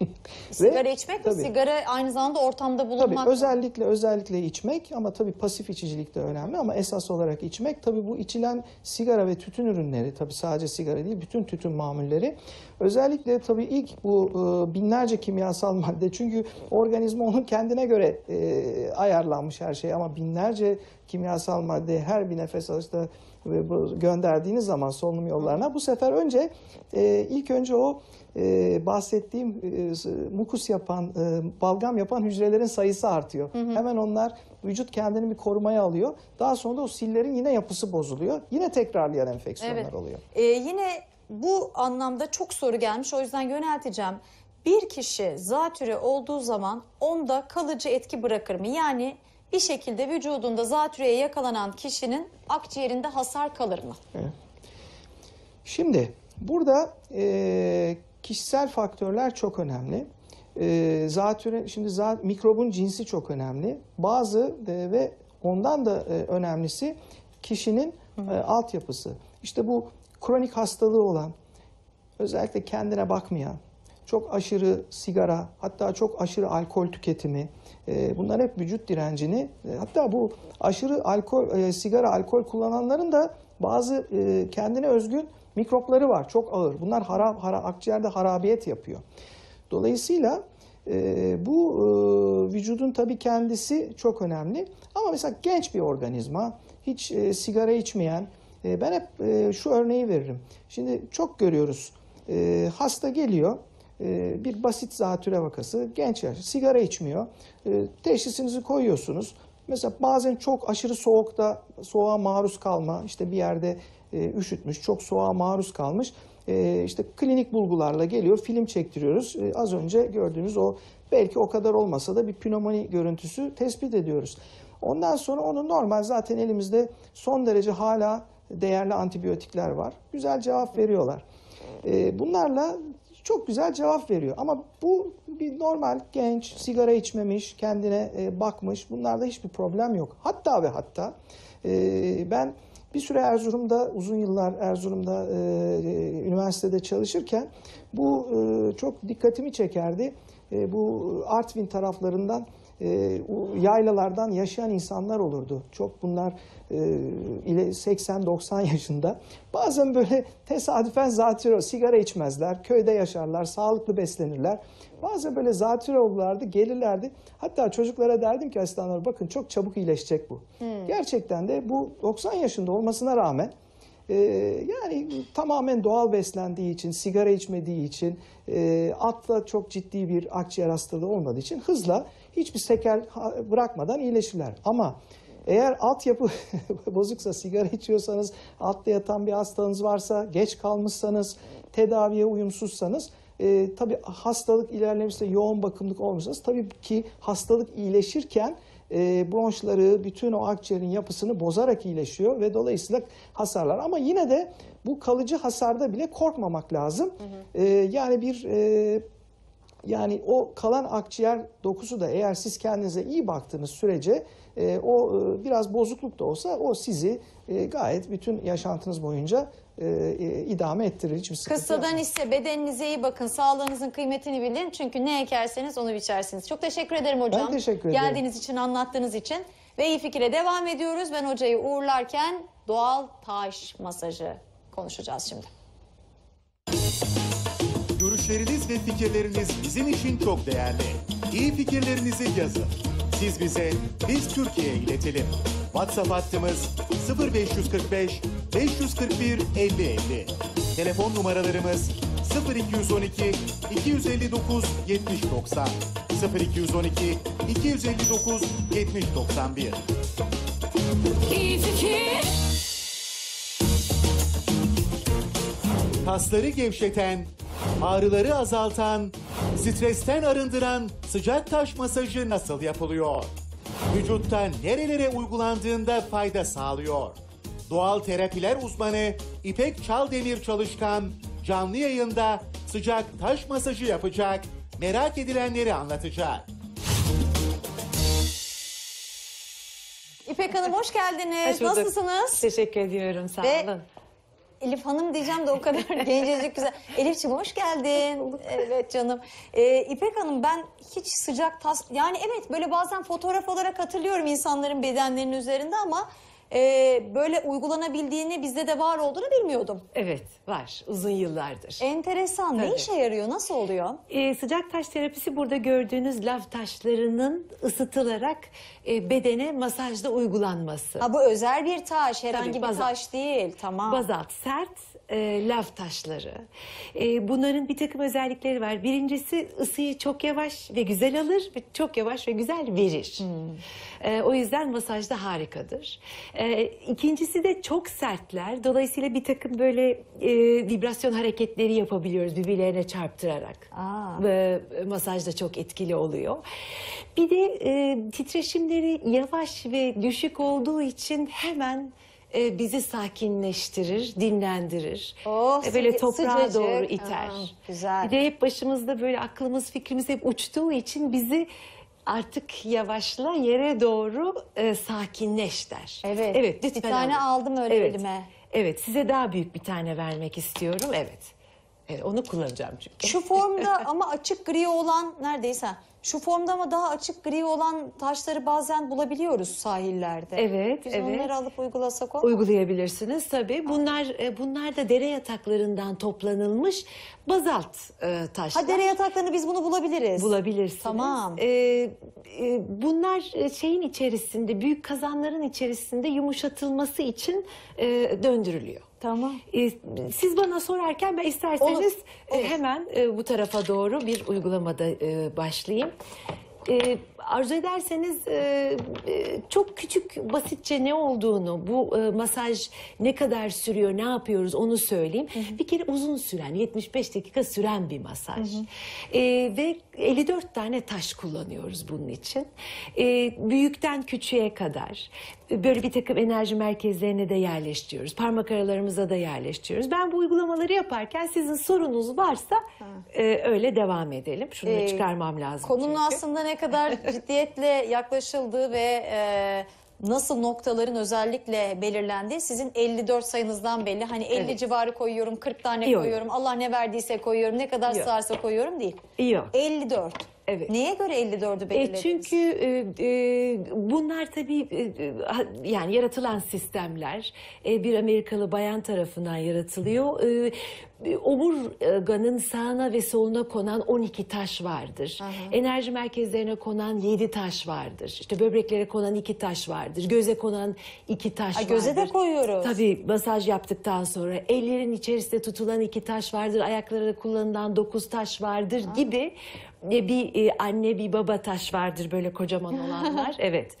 Sigara Ve- içmek mi? tabii. Sigara aynı zamanda ortamda bulunmak Tabii mı? özellikle özellikle içmek ama tabii pasif içicilik de önemli ama esas olarak içmek tabii bu içilen sigara ve tütün ürünleri tabii sadece sigara değil bütün tütün mamulleri özellikle tabii ilk bu e, binlerce kimyasal madde çünkü organizma onun kendine göre e, ayarlanmış her şey ama binlerce kimyasal madde her bir nefes alışta ve bu gönderdiğiniz zaman solunum yollarına bu sefer önce e, ilk önce o e, bahsettiğim e, mukus yapan, e, balgam yapan hücrelerin sayısı artıyor. Hemen onlar vücut kendini bir korumaya alıyor. Daha sonra da o sillerin yine yapısı bozuluyor. Yine tekrarlayan enfeksiyonlar Evet. oluyor. Ee, yine bu anlamda çok soru gelmiş o yüzden yönelteceğim. Bir kişi zatüre olduğu zaman onda kalıcı etki bırakır mı? Yani bir şekilde vücudunda zatüreye yakalanan kişinin akciğerinde hasar kalır mı? Şimdi burada e, kişisel faktörler çok önemli. E, zatüre, şimdi zat, mikrobun cinsi çok önemli. Bazı e, ve ondan da e, önemlisi kişinin e, altyapısı. İşte bu kronik hastalığı olan, özellikle kendine bakmayan, çok aşırı sigara, hatta çok aşırı alkol tüketimi, e, bunlar hep vücut direncini, e, hatta bu aşırı alkol, e, sigara, alkol kullananların da bazı e, kendine özgün mikropları var, çok ağır. Bunlar hara, hara, akciğerde harabiyet yapıyor. Dolayısıyla e, bu e, vücudun tabii kendisi çok önemli. Ama mesela genç bir organizma, hiç e, sigara içmeyen, e, ben hep e, şu örneği veririm. Şimdi çok görüyoruz. E, hasta geliyor, e, bir basit zatüre vakası, genç yaş, sigara içmiyor. E, teşhisinizi koyuyorsunuz. Mesela bazen çok aşırı soğukta, soğuğa maruz kalma, işte bir yerde e, üşütmüş, çok soğuğa maruz kalmış. E, işte klinik bulgularla geliyor, film çektiriyoruz. E, az önce gördüğünüz o belki o kadar olmasa da bir pnömoni görüntüsü tespit ediyoruz. Ondan sonra onu normal zaten elimizde son derece hala değerli antibiyotikler var. Güzel cevap veriyorlar. Bunlarla çok güzel cevap veriyor. Ama bu bir normal genç, sigara içmemiş, kendine bakmış. Bunlarda hiçbir problem yok. Hatta ve hatta ben bir süre Erzurum'da, uzun yıllar Erzurum'da e, e, üniversitede çalışırken bu e, çok dikkatimi çekerdi. E, bu Artvin taraflarından e, yaylalardan yaşayan insanlar olurdu. Çok bunlar ile 80-90 yaşında. Bazen böyle tesadüfen zatürre, sigara içmezler, köyde yaşarlar, sağlıklı beslenirler. Bazen böyle zatürre olurlardı, gelirlerdi. Hatta çocuklara derdim ki asistanlara bakın çok çabuk iyileşecek bu. Gerçekten de bu 90 yaşında olmasına rağmen ee, yani tamamen doğal beslendiği için, sigara içmediği için, e, atla çok ciddi bir akciğer hastalığı olmadığı için hızla hiçbir sekel bırakmadan iyileşirler. Ama eğer altyapı bozuksa, sigara içiyorsanız, altta yatan bir hastalığınız varsa, geç kalmışsanız, tedaviye uyumsuzsanız, e, tabii hastalık ilerlemişse, yoğun bakımlık olmuşsanız tabii ki hastalık iyileşirken e, bronşları, bütün o akciğerin yapısını bozarak iyileşiyor ve dolayısıyla hasarlar. Ama yine de bu kalıcı hasarda bile korkmamak lazım. E, yani bir e, yani o kalan akciğer dokusu da eğer siz kendinize iyi baktığınız sürece e, o e, biraz bozukluk da olsa o sizi e, gayet bütün yaşantınız boyunca e, e, idame ettirir. Hiçbir sıkıntı Kıssadan yapmaz. ise bedeninize iyi bakın, sağlığınızın kıymetini bilin. Çünkü ne ekerseniz onu biçersiniz. Çok teşekkür ederim hocam. Ben teşekkür ederim. Geldiğiniz için, anlattığınız için. Ve iyi fikire devam ediyoruz. Ben hocayı uğurlarken doğal taş masajı konuşacağız şimdi. Görüşleriniz ve fikirleriniz bizim için çok değerli. İyi fikirlerinizi yazın. Siz bize, biz Türkiye'ye iletelim. WhatsApp hattımız 0545 541 50 50. Telefon numaralarımız 0212 259 70 90 0212 259 70 91. İyi. Kasları gevşeten, ağrıları azaltan, stresten arındıran sıcak taş masajı nasıl yapılıyor? Vücutta nerelere uygulandığında fayda sağlıyor? Doğal terapiler uzmanı İpek Çaldemir Çalışkan canlı yayında sıcak taş masajı yapacak, merak edilenleri anlatacak. İpek Hanım hoş geldiniz. Hoş bulduk. Nasılsınız? Teşekkür ediyorum sağ Ve- olun. Elif Hanım diyeceğim de o kadar gencecik güzel. Elif'ciğim hoş geldin. Evet canım. Ee, İpek Hanım ben hiç sıcak tas... Yani evet böyle bazen fotoğraf olarak hatırlıyorum insanların bedenlerinin üzerinde ama... e, böyle uygulanabildiğini bizde de var olduğunu bilmiyordum. Evet var uzun yıllardır. Enteresan. Ne Tabii. işe yarıyor? Nasıl oluyor? Ee, sıcak taş terapisi burada gördüğünüz lav taşlarının ısıtılarak e, bedene masajda uygulanması. Ha bu özel bir taş, herhangi bir bazalt. taş değil. Tamam. Bazalt sert e, lav taşları. E, bunların bir takım özellikleri var. Birincisi ısıyı çok yavaş ve güzel alır ve çok yavaş ve güzel verir. E, o yüzden masajda harikadır. E, ikincisi de çok sertler. Dolayısıyla bir takım böyle e, vibrasyon hareketleri yapabiliyoruz birbirlerine çarptırarak. Aa. Ve masajda çok etkili oluyor. Bir de e, titreşimleri yavaş ve düşük olduğu için hemen e, bizi sakinleştirir, dinlendirir. Oh, E, böyle toprağa sıcacık. doğru iter. Aa, güzel. Bir de hep başımızda böyle aklımız, fikrimiz hep uçtuğu için bizi artık yavaşla yere doğru e, sakinleş der. Evet. Evet, Bir tane alın. aldım öyle evet. elime. Evet, size daha büyük bir tane vermek istiyorum. Evet. Evet, onu kullanacağım çünkü. Şu formda ama açık gri olan neredeyse şu formda ama daha açık gri olan taşları bazen bulabiliyoruz sahillerde. Evet, Biz evet. onları alıp uygulasak mı? Uygulayabilirsiniz tabii. Bunlar e, bunlar da dere yataklarından toplanılmış bazalt e, taşlar. Ha dere yataklarını biz bunu bulabiliriz. bulabilirsiniz. Tamam. E, e, bunlar e, şeyin içerisinde, büyük kazanların içerisinde yumuşatılması için e, döndürülüyor. Tamam. E, siz bana sorarken ben isterseniz Olur, e, olur. hemen e, bu tarafa doğru bir uygulamada e, başlayayım. E, arzu ederseniz e, e, çok küçük basitçe ne olduğunu, bu e, masaj ne kadar sürüyor, ne yapıyoruz onu söyleyeyim. Bir kere uzun süren, 75 dakika süren bir masaj. E, ve 54 tane taş kullanıyoruz bunun için. E, büyükten küçüğe kadar böyle bir takım enerji merkezlerine de yerleştiriyoruz. Parmak aralarımıza da yerleştiriyoruz. Ben bu uygulamaları yaparken sizin sorunuz varsa e, öyle devam edelim. Şunu Ee, çıkarmam lazım. Konunun çünkü. aslında ne kadar ciddiyetle yaklaşıldığı ve e, nasıl noktaların özellikle belirlendiği sizin 54 sayınızdan belli. Hani 50 Evet. civarı koyuyorum, 40 tane Yok. koyuyorum, Allah ne verdiyse koyuyorum, ne kadar Yok. sığarsa koyuyorum değil. Yok. 54. Evet. Neye göre 54'ü E, belirlediniz? çünkü e, e, bunlar tabii e, e, yani yaratılan sistemler e, bir Amerikalı bayan tarafından yaratılıyor. E, e, omurganın sağına ve soluna konan 12 taş vardır. Enerji merkezlerine konan 7 taş vardır. İşte böbreklere konan 2 taş vardır. Göze konan 2 taş Ay, vardır. göze de koyuyoruz. Tabii masaj yaptıktan sonra ellerin içerisinde tutulan 2 taş vardır. Ayaklara kullanılan 9 taş vardır gibi e, bir e, anne bir baba taş vardır böyle kocaman olanlar. evet.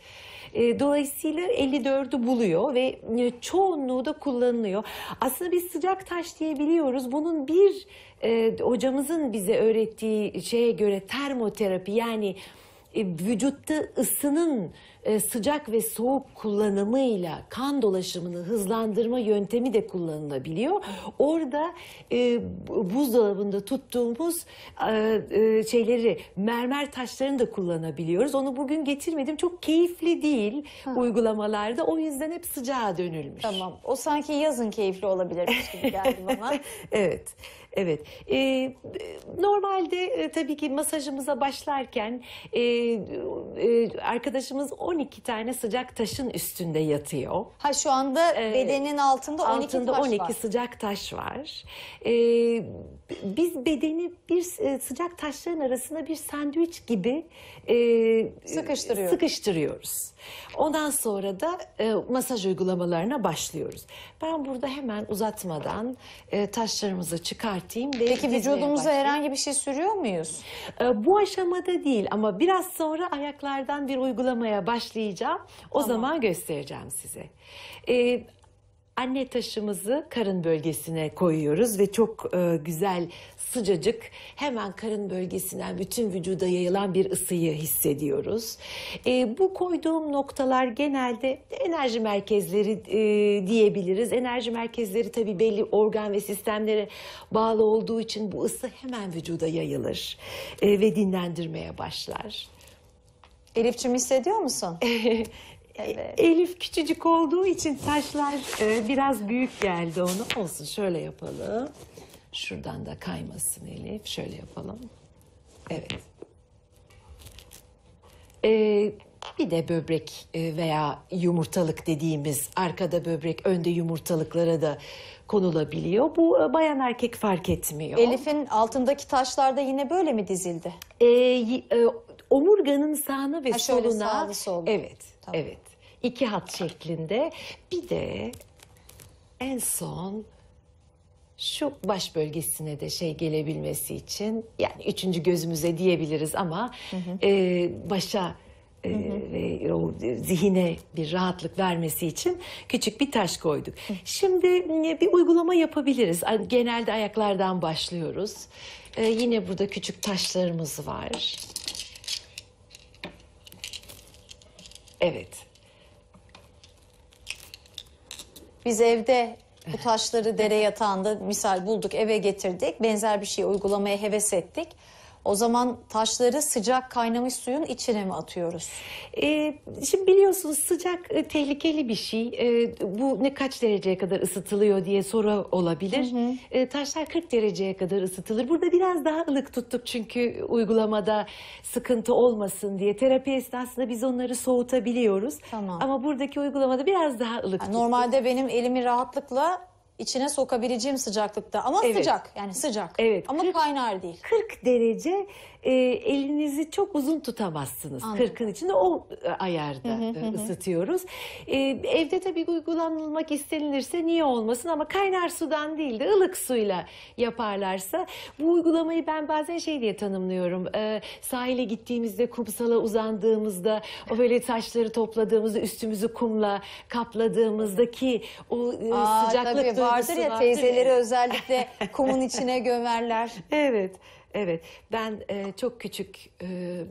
E, Dolayısıyla 54'ü buluyor ve e, çoğunluğu da kullanılıyor. Aslında biz sıcak taş diyebiliyoruz. Bunun bir hocamızın bize öğrettiği şeye göre termoterapi yani vücutta ısının e, sıcak ve soğuk kullanımıyla kan dolaşımını hızlandırma yöntemi de kullanılabiliyor. Orada e, bu- buzdolabında tuttuğumuz e, e, şeyleri mermer taşlarını da kullanabiliyoruz. Onu bugün getirmedim. Çok keyifli değil uygulamalarda. O yüzden hep sıcağa dönülmüş. Tamam. O sanki yazın keyifli olabilirmiş gibi geldi bana. evet. Evet. Ee, normalde e, tabii ki masajımıza başlarken e, e, arkadaşımız 12 tane sıcak taşın üstünde yatıyor. Ha şu anda Ee, bedenin altında 12 Altında taş 12 var. sıcak taş var. Ee, biz bedeni bir e, sıcak taşların arasında bir sandviç gibi e, Sıkıştırıyoruz. sıkıştırıyoruz. Ondan sonra da e, masaj uygulamalarına başlıyoruz. Ben burada hemen uzatmadan e, taşlarımızı çıkartayım ve Peki dizmeye vücudumuza başlayayım. herhangi bir şey sürüyor muyuz? E, Bu aşamada değil ama biraz sonra ayaklardan bir uygulamaya başlayacağım. O zaman göstereceğim size. E, anne taşımızı karın bölgesine koyuyoruz ve çok e, güzel sıcacık hemen karın bölgesinden bütün vücuda yayılan bir ısıyı hissediyoruz. E, bu koyduğum noktalar genelde enerji merkezleri e, diyebiliriz. Enerji merkezleri tabii belli organ ve sistemlere bağlı olduğu için bu ısı hemen vücuda yayılır e, ve dinlendirmeye başlar. Elif'cim hissediyor musun? Elif küçücük olduğu için taşlar e, biraz büyük geldi ona. Olsun şöyle yapalım. Şuradan da kaymasın Elif. Şöyle yapalım. Evet. E, bir de böbrek e, veya yumurtalık dediğimiz arkada böbrek önde yumurtalıklara da konulabiliyor. Bu e, bayan erkek fark etmiyor. Elif'in altındaki taşlarda yine böyle mi dizildi? E, y- e, omurganın sağına ve Ha, şöyle soluna sağlı sollu. evet Tamam. evet iki hat şeklinde bir de en son şu baş bölgesine de şey gelebilmesi için yani üçüncü gözümüze diyebiliriz ama e, başa e, ve o zihine bir rahatlık vermesi için küçük bir taş koyduk. Şimdi e, bir uygulama yapabiliriz. Genelde ayaklardan başlıyoruz. E, yine burada küçük taşlarımız var. Evet. Biz evde bu taşları dere yatağında misal bulduk eve getirdik. Benzer bir şey uygulamaya heves ettik. O zaman taşları sıcak kaynamış suyun içine mi atıyoruz? Ee, şimdi biliyorsunuz sıcak e, tehlikeli bir şey. Ee, bu ne kaç dereceye kadar ısıtılıyor diye soru olabilir. Ee, taşlar 40 dereceye kadar ısıtılır. Burada biraz daha ılık tuttuk çünkü uygulamada sıkıntı olmasın diye. Terapi esnasında biz onları soğutabiliyoruz. Tamam. Ama buradaki uygulamada biraz daha ılık tuttuk. Normalde benim elimi rahatlıkla içine sokabileceğim sıcaklıkta ama Evet. sıcak yani sıcak. Evet, Ama kaynar değil. 40 derece e, elinizi çok uzun tutamazsınız. Anladım. 40'ın içinde o e, ayarda e, ısıtıyoruz. E, evde tabii uygulanılmak istenilirse niye olmasın ama kaynar sudan değil de ılık suyla yaparlarsa bu uygulamayı ben bazen şey diye tanımlıyorum. E, sahile gittiğimizde kumsala uzandığımızda o böyle taşları topladığımızda üstümüzü kumla kapladığımızdaki o e, Aa, sıcaklık tabii vardır duygusu ya vardır teyzeleri ya. özellikle kumun içine gömerler. Evet, evet. Ben e, çok küçük e, e,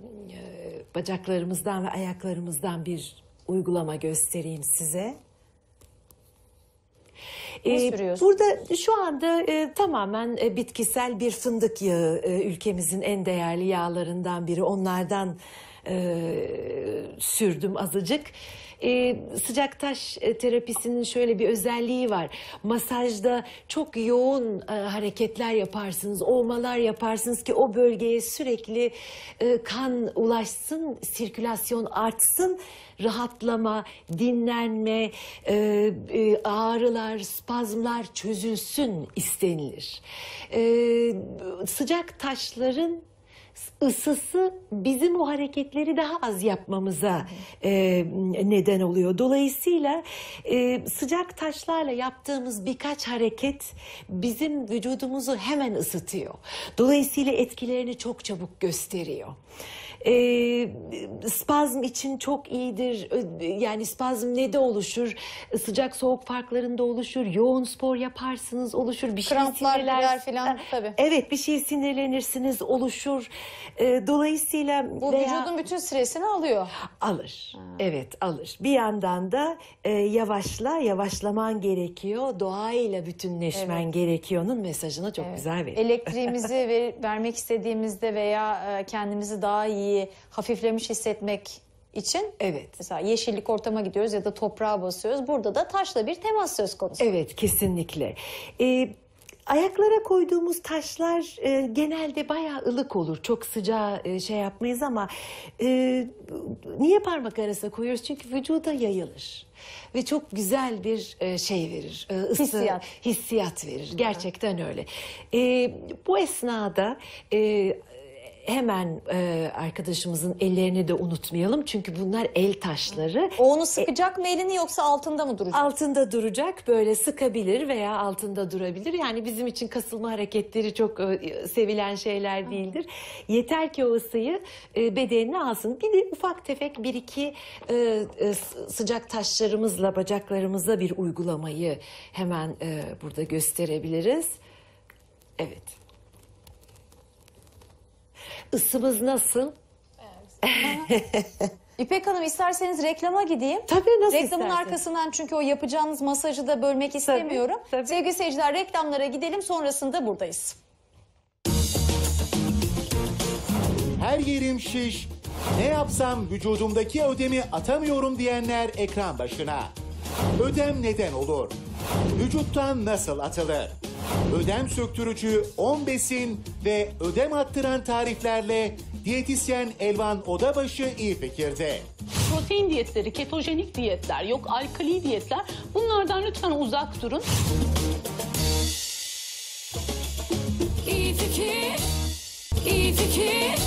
bacaklarımızdan ve ayaklarımızdan bir uygulama göstereyim size. Ne E, sürüyorsun? Burada şu anda e, tamamen e, bitkisel bir fındık yağı e, ülkemizin en değerli yağlarından biri. Onlardan e, sürdüm azıcık. E, sıcak taş e, terapisinin şöyle bir özelliği var. Masajda çok yoğun e, hareketler yaparsınız, ovmalar yaparsınız ki o bölgeye sürekli e, kan ulaşsın, sirkülasyon artsın rahatlama, dinlenme, e, e, ağrılar, spazmlar çözülsün istenilir. E, sıcak taşların ısısı bizim o hareketleri daha az yapmamıza e, neden oluyor. Dolayısıyla e, sıcak taşlarla yaptığımız birkaç hareket bizim vücudumuzu hemen ısıtıyor. Dolayısıyla etkilerini çok çabuk gösteriyor. E, spazm için çok iyidir. Ö- Yani spazm ne de oluşur? Sıcak soğuk farklarında oluşur. Yoğun spor yaparsınız oluşur. Bir şey Kramplar sinirler- girer filan, tabii. Evet bir şey sinirlenirsiniz oluşur. E, dolayısıyla Bu veya- vücudun bütün stresini alıyor. alır. Evet alır. Bir yandan da e, yavaşla, yavaşlaman gerekiyor. Doğayla bütünleşmen gerekiyor'nun mesajını çok güzel veriyor. Elektriğimizi ver- vermek istediğimizde veya e, kendimizi daha iyi hafiflemiş hissetmek için Evet. mesela yeşillik ortama gidiyoruz ya da toprağa basıyoruz. Burada da taşla bir temas söz konusu. Evet kesinlikle. Ee, ayaklara koyduğumuz taşlar e, genelde bayağı ılık olur. Çok sıcağı e, şey yapmayız ama e, niye parmak arasına koyuyoruz? Çünkü vücuda yayılır. Ve çok güzel bir e, şey verir. e, ısı, Hissiyat. hissiyat verir. Gerçekten öyle. E, bu esnada e, hemen e, arkadaşımızın ellerini de unutmayalım. Çünkü bunlar el taşları. O onu sıkacak mı elini yoksa altında mı duracak? Altında duracak böyle sıkabilir veya altında durabilir. Yani bizim için kasılma hareketleri çok e, sevilen şeyler değildir. Yeter ki o ısıyı e, bedenine alsın. Bir de ufak tefek bir iki e, e, sıcak taşlarımızla bacaklarımıza bir uygulamayı hemen e, burada gösterebiliriz. Evet. Isımız nasıl? İpek Hanım isterseniz reklama gideyim. Tabii nasıl Reklamın isterseniz. arkasından çünkü o yapacağınız masajı da bölmek istemiyorum. tabii. Sevgili seyirciler reklamlara gidelim sonrasında buradayız. Her yerim şiş. Ne yapsam vücudumdaki ödemi atamıyorum diyenler ekran başına. Ödem neden olur? Vücuttan nasıl atılır? Ödem söktürücü 10 besin ve ödem attıran tariflerle diyetisyen Elvan Odabaşı iyi fikirde. Protein diyetleri, ketojenik diyetler, yok alkali diyetler bunlardan lütfen uzak durun. İyi fikir, iyi fikir.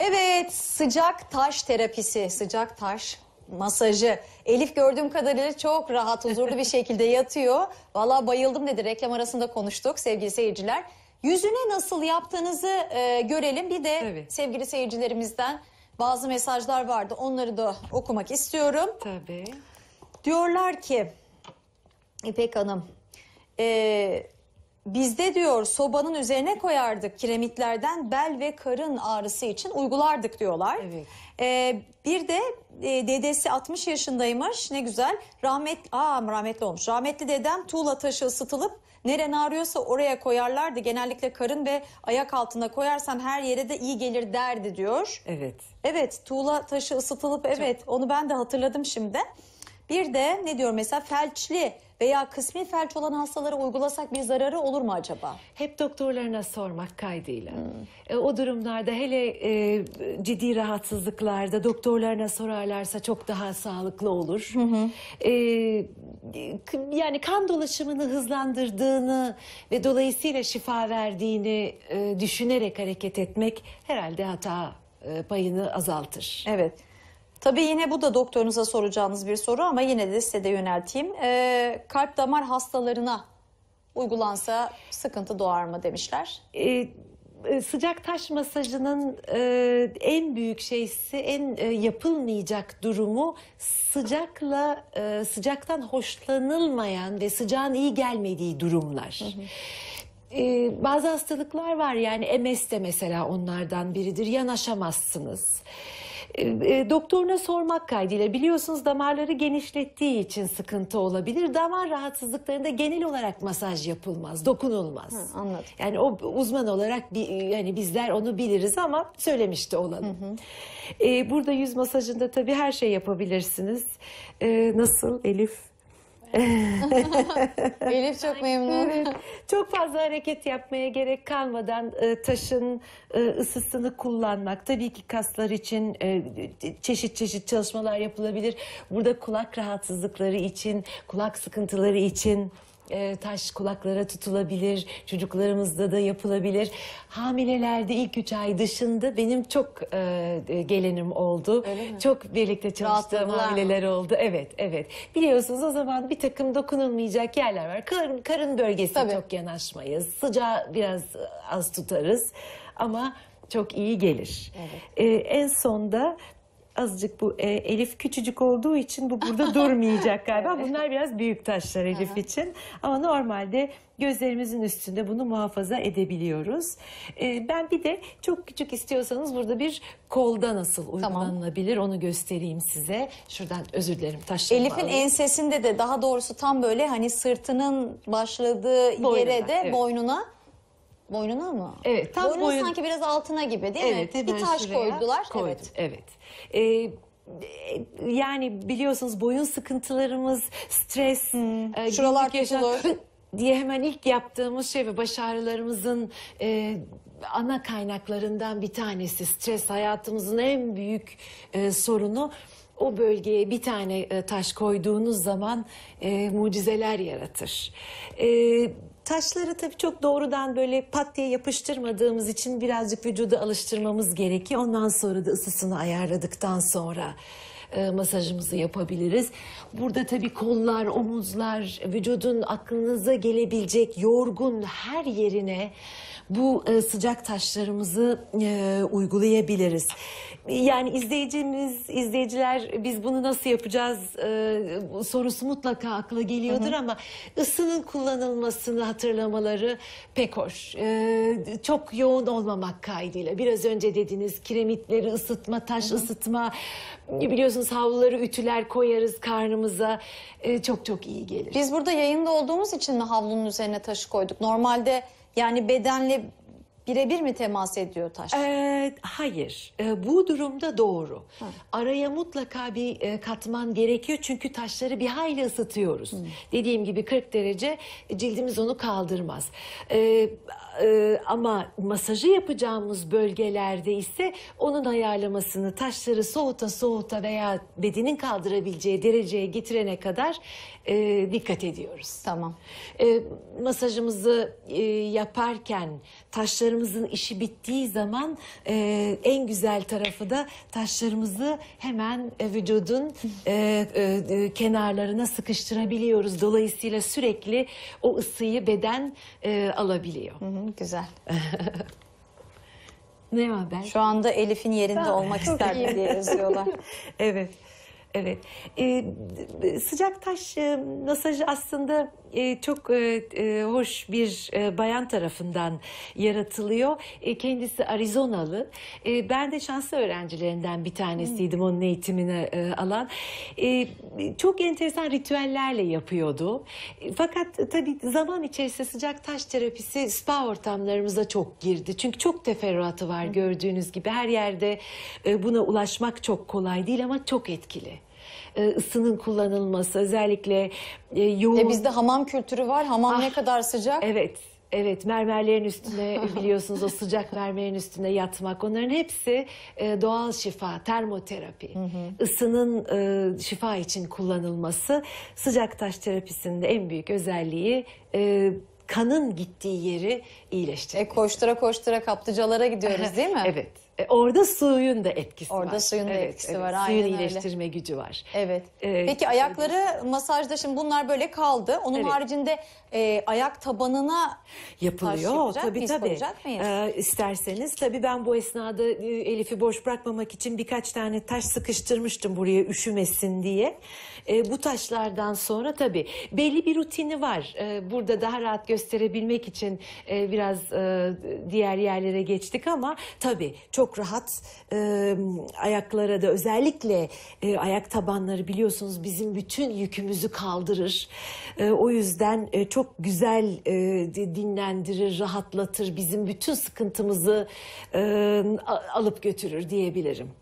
Evet sıcak taş terapisi, sıcak taş masajı. Elif gördüğüm kadarıyla çok rahat, huzurlu bir şekilde yatıyor. Vallahi bayıldım dedi. Reklam arasında konuştuk sevgili seyirciler. Yüzüne nasıl yaptığınızı e, görelim. Bir de Tabii. sevgili seyircilerimizden bazı mesajlar vardı. Onları da okumak istiyorum. Tabii. Diyorlar ki İpek Hanım e, bizde diyor sobanın üzerine koyardık kiremitlerden bel ve karın ağrısı için uygulardık diyorlar. Evet. E, bir de e, dedesi 60 yaşındaymış ne güzel rahmet aa rahmetli olmuş rahmetli dedem tuğla taşı ısıtılıp neren ağrıyorsa oraya koyarlardı genellikle karın ve ayak altına koyarsan her yere de iyi gelir derdi diyor. Evet. Evet tuğla taşı ısıtılıp evet onu ben de hatırladım şimdi. Bir de ne diyor mesela felçli veya kısmi felç olan hastalara uygulasak bir zararı olur mu acaba? Hep doktorlarına sormak kaydıyla. E, o durumlarda hele e, ciddi rahatsızlıklarda doktorlarına sorarlarsa çok daha sağlıklı olur. E, k- yani kan dolaşımını hızlandırdığını ve dolayısıyla şifa verdiğini e, düşünerek hareket etmek herhalde hata e, payını azaltır. Evet. Tabii yine bu da doktorunuza soracağınız bir soru ama yine de size de yönelteyim. Ee, kalp damar hastalarına uygulansa sıkıntı doğar mı demişler. E, e, sıcak taş masajının e, en büyük şeysi, en e, yapılmayacak durumu sıcakla e, sıcaktan hoşlanılmayan ve sıcağın iyi gelmediği durumlar. E, bazı hastalıklar var yani MS de mesela onlardan biridir. Yanaşamazsınız. E, e, doktoruna sormak kaydıyla biliyorsunuz damarları genişlettiği için sıkıntı olabilir. Damar rahatsızlıklarında genel olarak masaj yapılmaz, dokunulmaz. anladım. Yani o uzman olarak bir, yani bizler onu biliriz ama söylemiş de olalım. E, burada yüz masajında tabii her şey yapabilirsiniz. E, nasıl Elif? Elif çok memnun. Çok fazla hareket yapmaya gerek kalmadan e, taşın e, ısısını kullanmak. Tabii ki kaslar için e, çeşit çeşit çalışmalar yapılabilir. Burada kulak rahatsızlıkları için, kulak sıkıntıları için e, taş kulaklara tutulabilir. Çocuklarımızda da yapılabilir. Hamilelerde ilk üç ay dışında benim çok e, gelenim oldu. Çok birlikte çalıştığım Rahatladılar hamileler oldu. Evet, evet. Biliyorsunuz o zaman bir takım dokunulmayacak yerler var. Karın, karın bölgesi Tabii. çok yanaşmayız. Sıcağı biraz az tutarız ama çok iyi gelir. Ee, en sonda azıcık bu e, Elif küçücük olduğu için bu burada durmayacak galiba. Bunlar biraz büyük taşlar Elif için. Ama normalde gözlerimizin üstünde bunu muhafaza edebiliyoruz. Ee, ben bir de çok küçük istiyorsanız burada bir kolda nasıl uygulanabilir onu göstereyim size. Şuradan özür dilerim taşlarımı Elif'in ensesinde de daha doğrusu tam böyle hani sırtının başladığı Boynuna, yere de evet. boynuna Boynuna mı? Evet, tam Boynun boyun- sanki biraz altına gibi değil Evet, mi? Bir taş koydular. koydum, Evet. Evet. Ee, yani biliyorsunuz boyun sıkıntılarımız, stres, e, Şuralar tutulur. diye hemen ilk yaptığımız şey ve baş ağrılarımızın e, ana kaynaklarından bir tanesi. Stres hayatımızın en büyük e, sorunu. O bölgeye bir tane e, taş koyduğunuz zaman e, mucizeler yaratır. E, taşları tabii çok doğrudan böyle pat diye yapıştırmadığımız için birazcık vücuda alıştırmamız gerekiyor. Ondan sonra da ısısını ayarladıktan sonra e, masajımızı yapabiliriz. Burada tabii kollar, omuzlar, vücudun aklınıza gelebilecek yorgun her yerine bu e, sıcak taşlarımızı e, uygulayabiliriz. Yani izleyicimiz, izleyiciler biz bunu nasıl yapacağız e, sorusu mutlaka akla geliyordur ama ısının kullanılmasını hatırlamaları pek hoş. E, çok yoğun olmamak kaydıyla. Biraz önce dediğiniz kiremitleri ısıtma, taş ısıtma, biliyorsunuz havluları ütüler koyarız karnımıza. E, çok çok iyi gelir. Biz burada yayında olduğumuz için mi havlunun üzerine taşı koyduk? Normalde yani bedenle birebir mi temas ediyor taş? Ee, hayır, Ee, bu durumda doğru. Araya mutlaka bir e, katman gerekiyor çünkü taşları bir hayli ısıtıyoruz. Dediğim gibi 40 derece cildimiz onu kaldırmaz. Ee, e, ama masajı yapacağımız bölgelerde ise onun ayarlamasını taşları soğuta soğuta veya bedenin kaldırabileceği dereceye getirene kadar e, dikkat ediyoruz. Tamam. E, masajımızı e, yaparken taşlarımızın işi bittiği zaman e, en güzel tarafı da taşlarımızı hemen e, vücudun e, e, e, kenarlarına sıkıştırabiliyoruz. Dolayısıyla sürekli o ısıyı beden e, alabiliyor. Hı hı, güzel. Ne haber? Şu anda Elif'in yerinde olmak isterdim diye yazıyorlar. Evet. Evet. Ee, sıcak taş e, masajı aslında e, çok e, e, hoş bir e, bayan tarafından yaratılıyor. E, kendisi Arizonalı. E, ben de şanslı öğrencilerinden bir tanesiydim onun eğitimini e, alan. E, çok enteresan ritüellerle yapıyordu. E, fakat tabii zaman içerisinde sıcak taş terapisi spa ortamlarımıza çok girdi. Çünkü çok teferruatı var gördüğünüz gibi. Her yerde e, buna ulaşmak çok kolay değil ama çok etkili. E, ısının kullanılması özellikle e, yoğun... Ve bizde hamam kültürü var. Hamam Ah, ne kadar sıcak? Evet. Evet mermerlerin üstüne biliyorsunuz o sıcak mermerin üstüne yatmak onların hepsi e, doğal şifa termoterapi ısının e, şifa için kullanılması sıcak taş terapisinin de en büyük özelliği e, kanın gittiği yeri iyileştirmek. E, koştura koştura kaplıcalara gidiyoruz değil mi? Evet. E, orada suyun da etkisi var. Orada suyun da etkisi var, Suyun aynen öyle. iyileştirme gücü var. Evet. Ee, Peki ayakları masajda şimdi bunlar böyle kaldı. Onun Evet. haricinde e, ayak tabanına Yapılıyor yapacak tabii mıyız, tabii. koyacak mıyız? Ee, isterseniz tabii ben bu esnada e, Elif'i boş bırakmamak için birkaç tane taş sıkıştırmıştım buraya üşümesin diye. Ee, bu taşlardan sonra tabii belli bir rutini var. Ee, burada daha rahat gösterebilmek için e, biraz e, diğer yerlere geçtik ama tabii çok rahat e, ayaklara da özellikle e, ayak tabanları biliyorsunuz bizim bütün yükümüzü kaldırır. E, o yüzden e, çok güzel e, di- dinlendirir, rahatlatır, bizim bütün sıkıntımızı e, alıp götürür diyebilirim.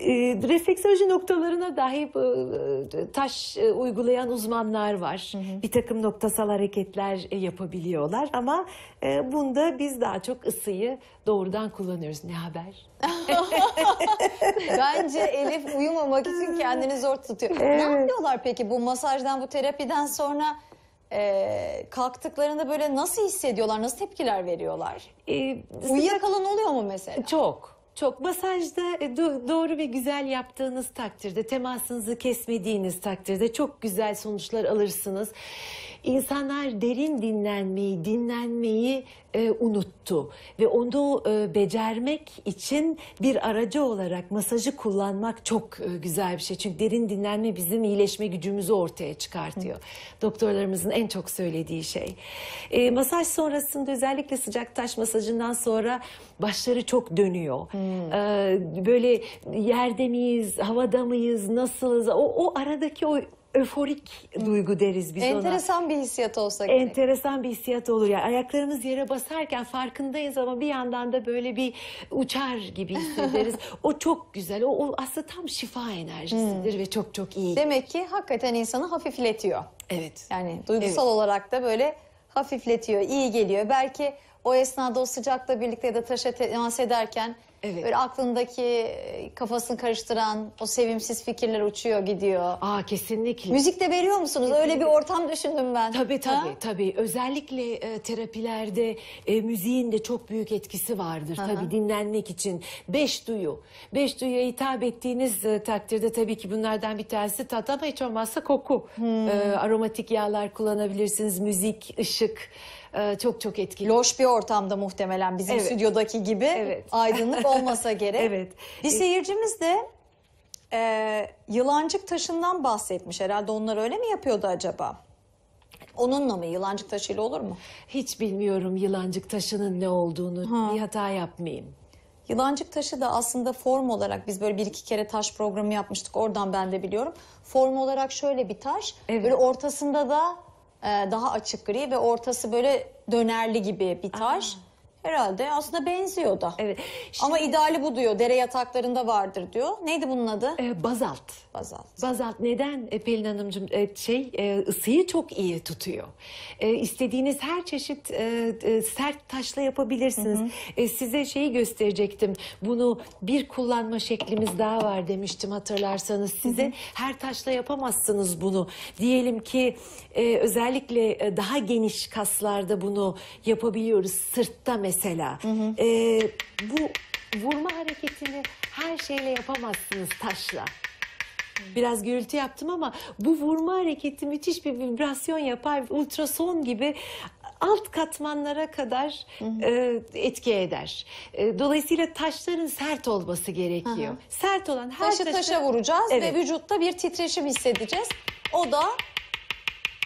E, refleksoloji noktalarına dahi e, taş e, uygulayan uzmanlar var. Bir takım noktasal hareketler e, yapabiliyorlar ama e, bunda biz daha çok ısıyı doğrudan kullanıyoruz. Ne haber? Bence Elif uyumamak için kendini zor tutuyor. Ne yapıyorlar peki bu masajdan, bu terapiden sonra e, kalktıklarında böyle nasıl hissediyorlar, nasıl tepkiler veriyorlar? E, Uyuyakalan oluyor mu mesela? Çok. Çok masajda e, do- doğru ve güzel yaptığınız takdirde, temasınızı kesmediğiniz takdirde çok güzel sonuçlar alırsınız. İnsanlar derin dinlenmeyi, dinlenmeyi e, unuttu ve onu e, becermek için bir aracı olarak masajı kullanmak çok e, güzel bir şey. Çünkü derin dinlenme bizim iyileşme gücümüzü ortaya çıkartıyor. Doktorlarımızın en çok söylediği şey. E, masaj sonrasında özellikle sıcak taş masajından sonra başları çok dönüyor. E, böyle yerde miyiz, havada mıyız, nasılız? O, o aradaki o öforik duygu deriz biz ona. Enteresan bir hissiyat olsa gerek. Enteresan bir hissiyat olur ya. Ayaklarımız yere basarken farkındayız ama bir yandan da böyle bir uçar gibi hissederiz. o çok güzel. O, o aslında tam şifa enerjisidir ve çok çok iyi. Demek ki hakikaten insanı hafifletiyor. Evet. Yani duygusal olarak da böyle hafifletiyor, iyi geliyor. Belki o esnada o sıcakla birlikte ya da taşa temas ederken Evet. böyle aklındaki e, kafasını karıştıran o sevimsiz fikirler uçuyor gidiyor. Aa kesinlikle. Müzik de veriyor musunuz? Öyle bir ortam düşündüm ben. Tabii tabii Ha? tabii. Özellikle e, terapilerde e, müziğin de çok büyük etkisi vardır. Tabii dinlenmek için. Beş duyu. Beş duyuya hitap ettiğiniz e, takdirde tabii ki bunlardan bir tanesi tat ama hiç olmazsa koku. E, aromatik yağlar kullanabilirsiniz. Müzik, ışık. Ee, çok çok etkili. Loş bir ortamda muhtemelen bizim Evet. stüdyodaki gibi Evet. aydınlık olmasa gerek. Evet. Bir seyircimiz de e, yılancık taşından bahsetmiş herhalde onlar öyle mi yapıyordu acaba? Onunla mı yılancık taşıyla olur mu? Hiç bilmiyorum yılancık taşının ne olduğunu. Bir hata yapmayayım. Yılancık taşı da aslında form olarak biz böyle bir iki kere taş programı yapmıştık oradan ben de biliyorum. Form olarak şöyle bir taş Evet. böyle ortasında da daha açık gri ve ortası böyle dönerli gibi bir taş. Herhalde aslında benziyor da. Evet. Ama ideali bu diyor. Dere yataklarında vardır diyor. Neydi bunun adı? Ee, bazalt. Bazalt. Bazalt neden e, Pelin Hanımcığım e, şey e, ısıyı çok iyi tutuyor. E, istediğiniz her çeşit e, e, sert taşla yapabilirsiniz. E, size şeyi gösterecektim. Bunu bir kullanma şeklimiz daha var demiştim hatırlarsanız. Size her taşla yapamazsınız bunu. Diyelim ki e, özellikle e, daha geniş kaslarda bunu yapabiliyoruz. Sırtta mesela. E, bu vurma hareketini her şeyle yapamazsınız taşla. Biraz gürültü yaptım ama bu vurma hareketi müthiş bir vibrasyon yapar. Ultrason gibi alt katmanlara kadar e, etki eder. E, dolayısıyla taşların sert olması gerekiyor. Sert olan her Taşı taşı- taşa vuracağız Evet. ve vücutta bir titreşim hissedeceğiz. O da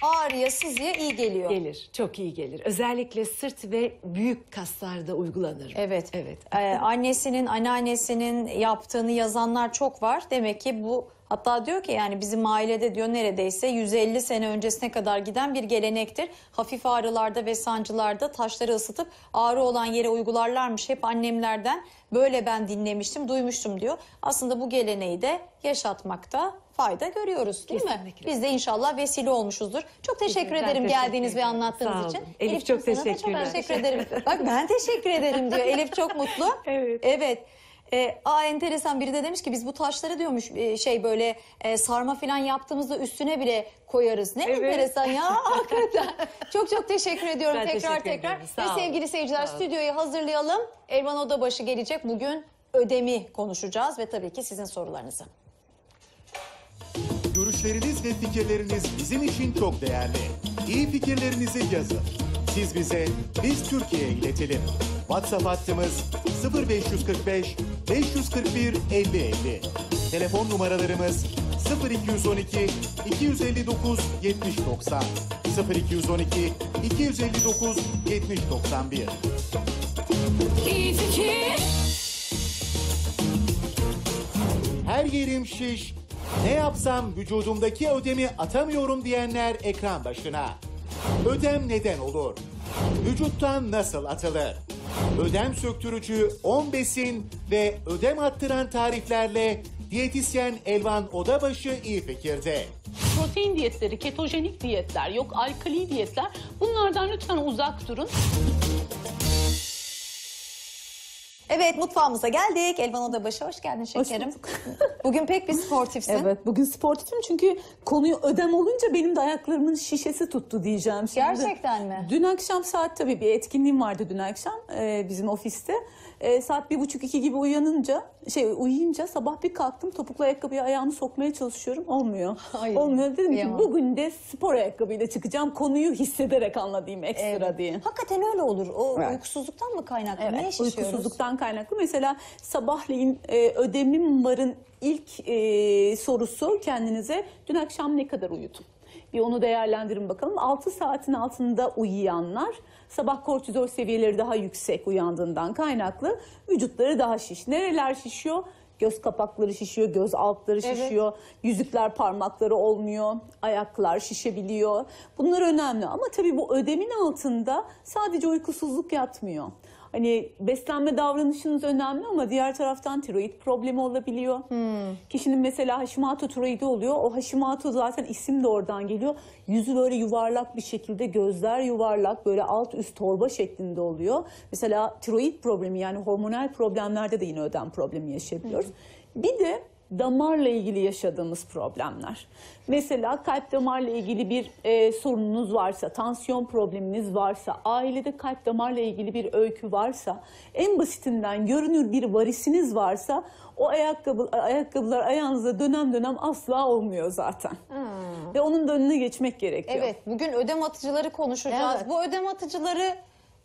ağrıya sızıya iyi geliyor. gelir. Çok iyi gelir. Özellikle sırt ve büyük kaslarda uygulanır. Evet. Evet. Ee, annesinin, anneannesinin yaptığını yazanlar çok var. Demek ki bu hatta diyor ki yani bizim ailede diyor neredeyse 150 sene öncesine kadar giden bir gelenektir. Hafif ağrılarda ve sancılarda taşları ısıtıp ağrı olan yere uygularlarmış. Hep annemlerden böyle ben dinlemiştim, duymuştum diyor. Aslında bu geleneği de yaşatmakta fayda görüyoruz değil mi? Kesinlikle. Biz de inşallah vesile olmuşuzdur. Çok teşekkür Ben ederim teşekkür geldiğiniz ve anlattığınız için. olun. Elif, Elif'ciğim, çok teşekkürler. Çok teşekkür ederim. Bak ben teşekkür ederim diyor. Elif çok mutlu. Evet. Evet. Ee, aa enteresan biri de demiş ki biz bu taşları diyormuş e, şey böyle e, sarma falan yaptığımızda üstüne bile koyarız. Ne Evet. enteresan ya hakikaten. çok çok teşekkür ediyorum Ben tekrar teşekkür tekrar. ederim. Sağ Ve olun. sevgili seyirciler Sağ olun. stüdyoyu hazırlayalım. Elvan Odabaşı gelecek. Bugün ödemi konuşacağız ve tabii ki sizin sorularınızı. Görüşleriniz ve fikirleriniz bizim için çok değerli. İyi fikirlerinizi yazın. Siz bize, biz Türkiye'ye iletelim. WhatsApp hattımız 0545 541 50 50. Telefon numaralarımız 0212 259 70 90 0212 259 70 91. İyi fikir. Her yerim şiş. Ne yapsam vücudumdaki ödemi atamıyorum diyenler ekran başına. Ödem neden olur? Vücuttan nasıl atılır? Ödem söktürücü 10 besin ve ödem attıran tariflerle diyetisyen Elvan Odabaşı iyi fikirde. Protein diyetleri, ketojenik diyetler, yok alkali diyetler bunlardan lütfen uzak durun. Evet mutfağımıza geldik. Elvan Odabaşı hoş geldin şekerim. bulduk. Bugün pek bir sportifsin. Evet bugün sportifim çünkü konuyu ödem olunca benim de ayaklarımın şişesi tuttu diyeceğim şimdi. Gerçekten mi? Dün akşam saat tabii bir etkinliğim vardı dün akşam e, bizim ofiste. E, saat bir buçuk iki gibi uyanınca şey uyuyunca sabah bir kalktım topuklu ayakkabıya ayağımı sokmaya çalışıyorum olmuyor. Ay, olmuyor dedim ki bugün de spor ayakkabıyla çıkacağım konuyu hissederek anlatayım ekstra Evet. diye. Hakikaten öyle olur. O Evet. uykusuzluktan mı kaynaklı? Neye Evet, şişiyoruz? uykusuzluktan kaynaklı. Mesela sabahleyin e, ödemim varın ilk e, sorusu kendinize dün akşam ne kadar uyudum? Bir onu değerlendirin bakalım. 6 saatin altında uyuyanlar sabah kortizol seviyeleri daha yüksek uyandığından kaynaklı vücutları daha şiş. Nereler şişiyor? Göz kapakları şişiyor, göz altları şişiyor, yüzükler parmakları olmuyor, ayaklar şişebiliyor. Bunlar önemli ama tabii bu ödemin altında sadece uykusuzluk yatmıyor. Hani beslenme davranışınız önemli ama diğer taraftan tiroid problemi olabiliyor. Kişinin mesela Hashimoto tiroidi oluyor. O Hashimoto zaten isim de oradan geliyor. Yüzü böyle yuvarlak bir şekilde, gözler yuvarlak, böyle alt üst torba şeklinde oluyor. Mesela tiroid problemi yani hormonal problemlerde de yine ödem problemi yaşayabiliyoruz. Bir de damarla ilgili yaşadığımız problemler. Mesela kalp damarla ilgili bir e, sorununuz varsa, tansiyon probleminiz varsa, ailede kalp damarla ilgili bir öykü varsa, en basitinden görünür bir varisiniz varsa o ayakkabı, ayakkabılar ayağınıza dönem dönem asla olmuyor zaten. Ve onun da önüne geçmek gerekiyor. Evet, bugün ödem atıcıları konuşacağız. Evet. Bu ödem atıcıları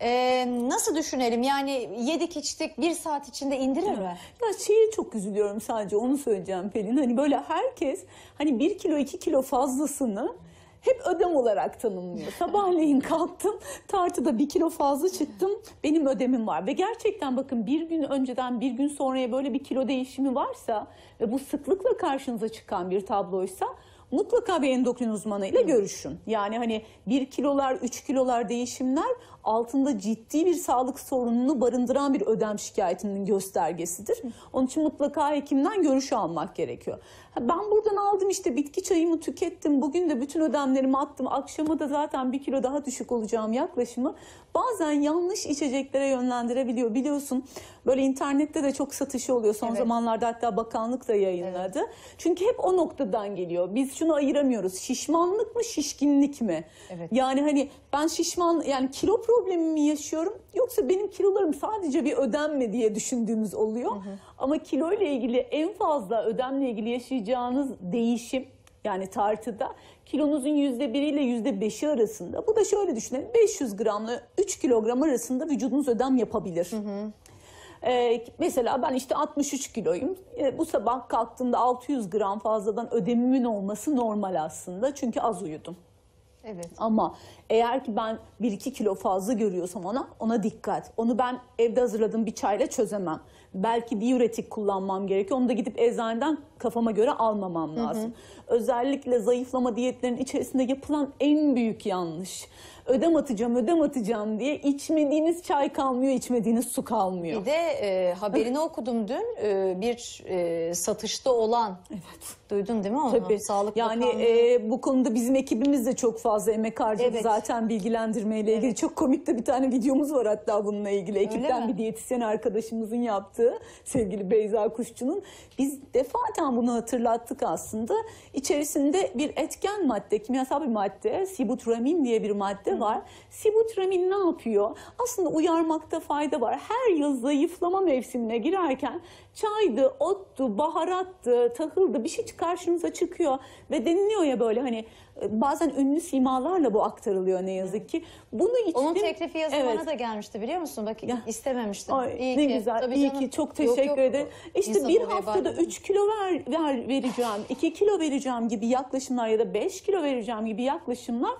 e, nasıl düşünelim? Yani yedik içtik bir saat içinde indirir mi? Ya şeye çok üzülüyorum sadece onu söyleyeceğim Pelin. Hani böyle herkes hani bir kilo iki kilo fazlasını hep ödem olarak tanımlıyor. Sabahleyin kalktım tartıda bir kilo fazla çıktım benim ödemim var. Ve gerçekten bakın bir gün önceden bir gün sonraya böyle bir kilo değişimi varsa ve bu sıklıkla karşınıza çıkan bir tabloysa mutlaka bir endokrin uzmanıyla görüşün. Yani hani bir kilolar, üç kilolar değişimler altında ciddi bir sağlık sorununu barındıran bir ödem şikayetinin göstergesidir. Onun için mutlaka hekimden görüş almak gerekiyor. Ben buradan aldım işte bitki çayımı tükettim. Bugün de bütün ödemlerimi attım. Akşama da zaten bir kilo daha düşük olacağım yaklaşımı bazen yanlış içeceklere yönlendirebiliyor. Biliyorsun böyle internette de çok satışı oluyor. Son Evet. zamanlarda hatta bakanlık da yayınladı. Çünkü hep o noktadan geliyor. Biz şunu ayıramıyoruz. Şişmanlık mı, şişkinlik mi? Evet. Yani hani ben şişman yani kilo problemi mi yaşıyorum yoksa benim kilolarım sadece bir ödem mi diye düşündüğümüz oluyor. Ama kilo ile ilgili en fazla ödemle ilgili yaşayacağınız değişim yani tartıda kilonuzun yüzde biriyle yüzde beşi arasında. Bu da şöyle düşünelim 500 gramla 3 kilogram arasında vücudunuz ödem yapabilir. Ee, mesela ben işte 63 kiloyum. Ee, bu sabah kalktığımda 600 gram fazladan ödemimin olması normal aslında. Çünkü az uyudum. Evet. Ama eğer ki ben 1-2 kilo fazla görüyorsam ona ona dikkat. Onu ben evde hazırladığım bir çayla çözemem. Belki diüretik kullanmam gerekiyor. Onu da gidip eczaneden kafama göre almamam lazım. Özellikle zayıflama diyetlerinin içerisinde yapılan en büyük yanlış. Ödem atacağım, ödem atacağım diye içmediğiniz çay kalmıyor, içmediğiniz su kalmıyor. Bir de e, haberini okudum dün E, bir e, satışta olan. Evet. Duydun değil mi onu? Tabii. Sağlık yani e, bu konuda bizim ekibimiz de çok fazla emek harcadı Evet. zaten bilgilendirmeyle ilgili. Çok komik de bir tane videomuz var hatta bununla ilgili. Ekipten mi? bir diyetisyen arkadaşımızın yaptığı sevgili Beyza Kuşçu'nun. Biz defaten bunu hatırlattık aslında. İçerisinde bir etken madde, kimyasal bir madde, sibutramine diye bir madde var. Sibutramine ne yapıyor? Aslında uyarmakta fayda var. Her yıl zayıflama mevsimine girerken çaydı, ottu, baharattı, tahıldı bir şey karşınıza çıkıyor ve deniliyor ya böyle hani e, bazen ünlü simalarla bu aktarılıyor ne yazık ki. Bunu içtim. Onun teklifi yazı Evet. bana da gelmişti biliyor musun? Bak Ya. istememiştim. Ay, İyi ne ki. güzel. Tabii iyi canım. ki çok Yok, teşekkür yok. ederim. İşte bir haftada bazen. 3 kilo ver, ver vereceğim, 2 kilo vereceğim gibi yaklaşımlar ya da 5 kilo vereceğim gibi yaklaşımlar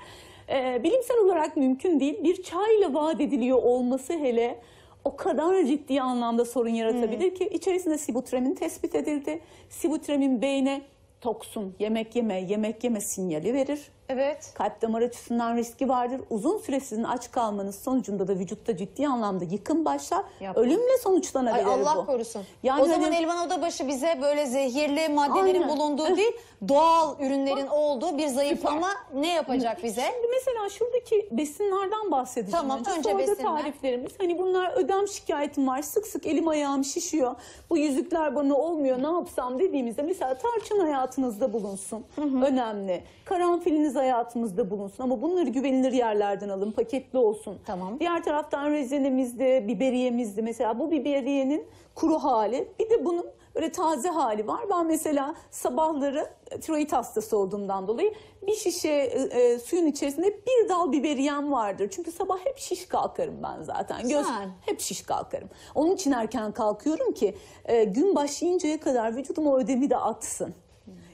e, bilimsel olarak mümkün değil. Bir çayla vaat ediliyor olması hele o kadar ciddi anlamda sorun yaratabilir ki içerisinde sibutramine tespit edildi. Sibutramine beyne toksun, yemek yeme, yemek yeme sinyali verir. Evet. Kalp damar açısından riski vardır. Uzun süre sizin aç kalmanız sonucunda da vücutta ciddi anlamda yıkım başlar. Yapma. Ölümle sonuçlanabilir Ay Allah bu. korusun. Yani o zaman hani- Elvan Odabaşı bize böyle zehirli maddelerin Aynen. bulunduğu değil, doğal ürünlerin olduğu bir zayıflama ne yapacak bize? Şimdi mesela şuradaki besinlerden bahsedeceğim. Tamam, önce Sonra da besinler. tariflerimiz. Hani bunlar ödem şikayetim var. Sık sık elim ayağım şişiyor. Bu yüzükler bana olmuyor. Ne yapsam dediğimizde mesela tarçın hayatınızda bulunsun. Önemli. Karanfiliniz hayatımızda bulunsun. Ama bunları güvenilir yerlerden alın. Paketli olsun. Tamam. Diğer taraftan rezinimizde, biberiyemizde mesela bu biberiyenin kuru hali. Bir de bunun böyle taze hali var. Ben mesela sabahları tiroid hastası olduğumdan dolayı bir şişe e, e, suyun içerisinde bir dal biberiyem vardır. Çünkü sabah hep şiş kalkarım ben zaten. Göz Güzel. hep şiş kalkarım. Onun için erken kalkıyorum ki e, gün başlayıncaya kadar vücudum o ödemi de atsın.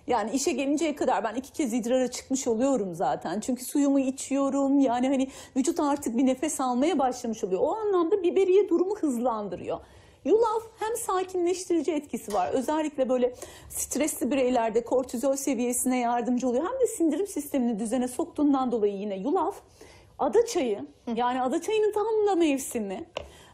Yani işe gelinceye kadar ben iki kez idrara çıkmış oluyorum zaten. Çünkü suyumu içiyorum. Yani hani vücut artık bir nefes almaya başlamış oluyor. O anlamda biberiye durumu hızlandırıyor. Yulaf hem sakinleştirici etkisi var. Özellikle böyle stresli bireylerde kortizol seviyesine yardımcı oluyor. Hem de sindirim sistemini düzene soktuğundan dolayı yine yulaf ada çayı yani ada çayının tam da mevsimi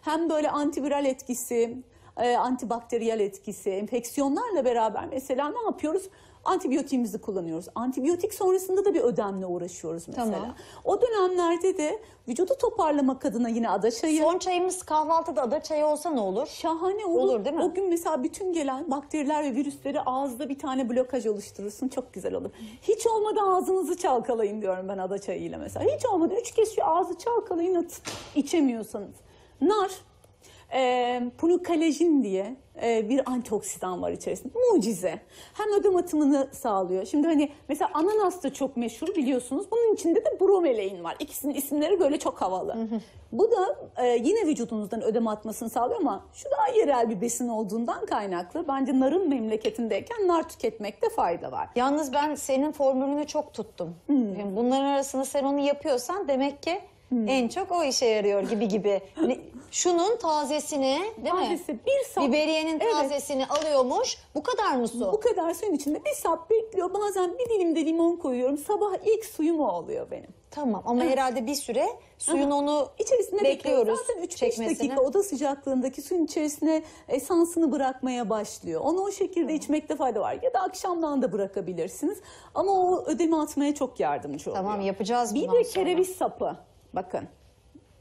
hem böyle antiviral etkisi, e, antibakteriyel etkisi, enfeksiyonlarla beraber mesela ne yapıyoruz? Antibiyotiğimizi kullanıyoruz. Antibiyotik sonrasında da bir ödemle uğraşıyoruz mesela. Tamam. O dönemlerde de vücudu toparlamak adına yine ada çayı. Son çayımız kahvaltıda ada çayı olsa ne olur? Şahane olur. Olur, değil mi? O gün mesela bütün gelen bakteriler ve virüsleri ağızda bir tane blokaj oluşturursun. Çok güzel olur. Hiç olmadı ağzınızı çalkalayın diyorum ben ada çayıyla mesela. Hiç olmadı üç kez şu ağzı çalkalayın içemiyorsanız. Nar. E, prukalajin diye e, bir antioksidan var içerisinde. Mucize. Hem ödem atımını sağlıyor. Şimdi hani mesela ananas da çok meşhur biliyorsunuz. Bunun içinde de bromelain var. İkisinin isimleri böyle çok havalı. Bu da e, yine vücudunuzdan ödem atmasını sağlıyor ama şu daha yerel bir besin olduğundan kaynaklı. Bence narın memleketindeyken nar tüketmekte fayda var. Yalnız ben senin formülünü çok tuttum. Hmm. Yani bunların arasında sen onu yapıyorsan demek ki en çok o işe yarıyor gibi gibi. Hani şunun tazesini değil mi? Tazesi bir sap. Biberiyenin Evet. tazesini alıyormuş. Bu kadar mı su? Bu kadar suyun içinde bir sap bekliyor. Bazen bir dilim de limon koyuyorum. Sabah ilk suyum o oluyor benim. Tamam ama herhalde bir süre suyun onu İçerisinde bekliyoruz bekliyoruz. Zaten 3-5 çekmesini. dakika oda sıcaklığındaki suyun içerisine esansını bırakmaya başlıyor. Onu o şekilde içmekte fayda var. Ya da akşamdan da bırakabilirsiniz. Ama o ödemi atmaya çok yardımcı oluyor. Tamam, yapacağız Bir bundan de sonra. kereviz sapı. Bakın.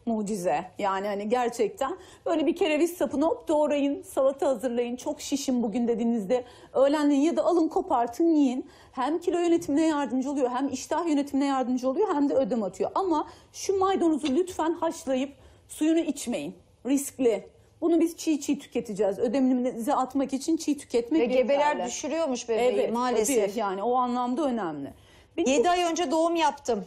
Mucize. Yani hani gerçekten böyle bir kereviz sapını hop doğrayın, salata hazırlayın. Çok şişim bugün dediğinizde öğlenleyin ya da alın kopartın yiyin. Hem kilo yönetimine yardımcı oluyor, hem iştah yönetimine yardımcı oluyor, hem de ödem atıyor. Ama şu maydanozu lütfen haşlayıp suyunu içmeyin. Riskli. Bunu biz çiğ çiğ tüketeceğiz. Ödemimize atmak için çiğ tüketmek Ve gebeler yeterli. düşürüyormuş bebeği Evet, maalesef. tabii. yani o anlamda önemli. Benim 7 ay önce doğum yaptım.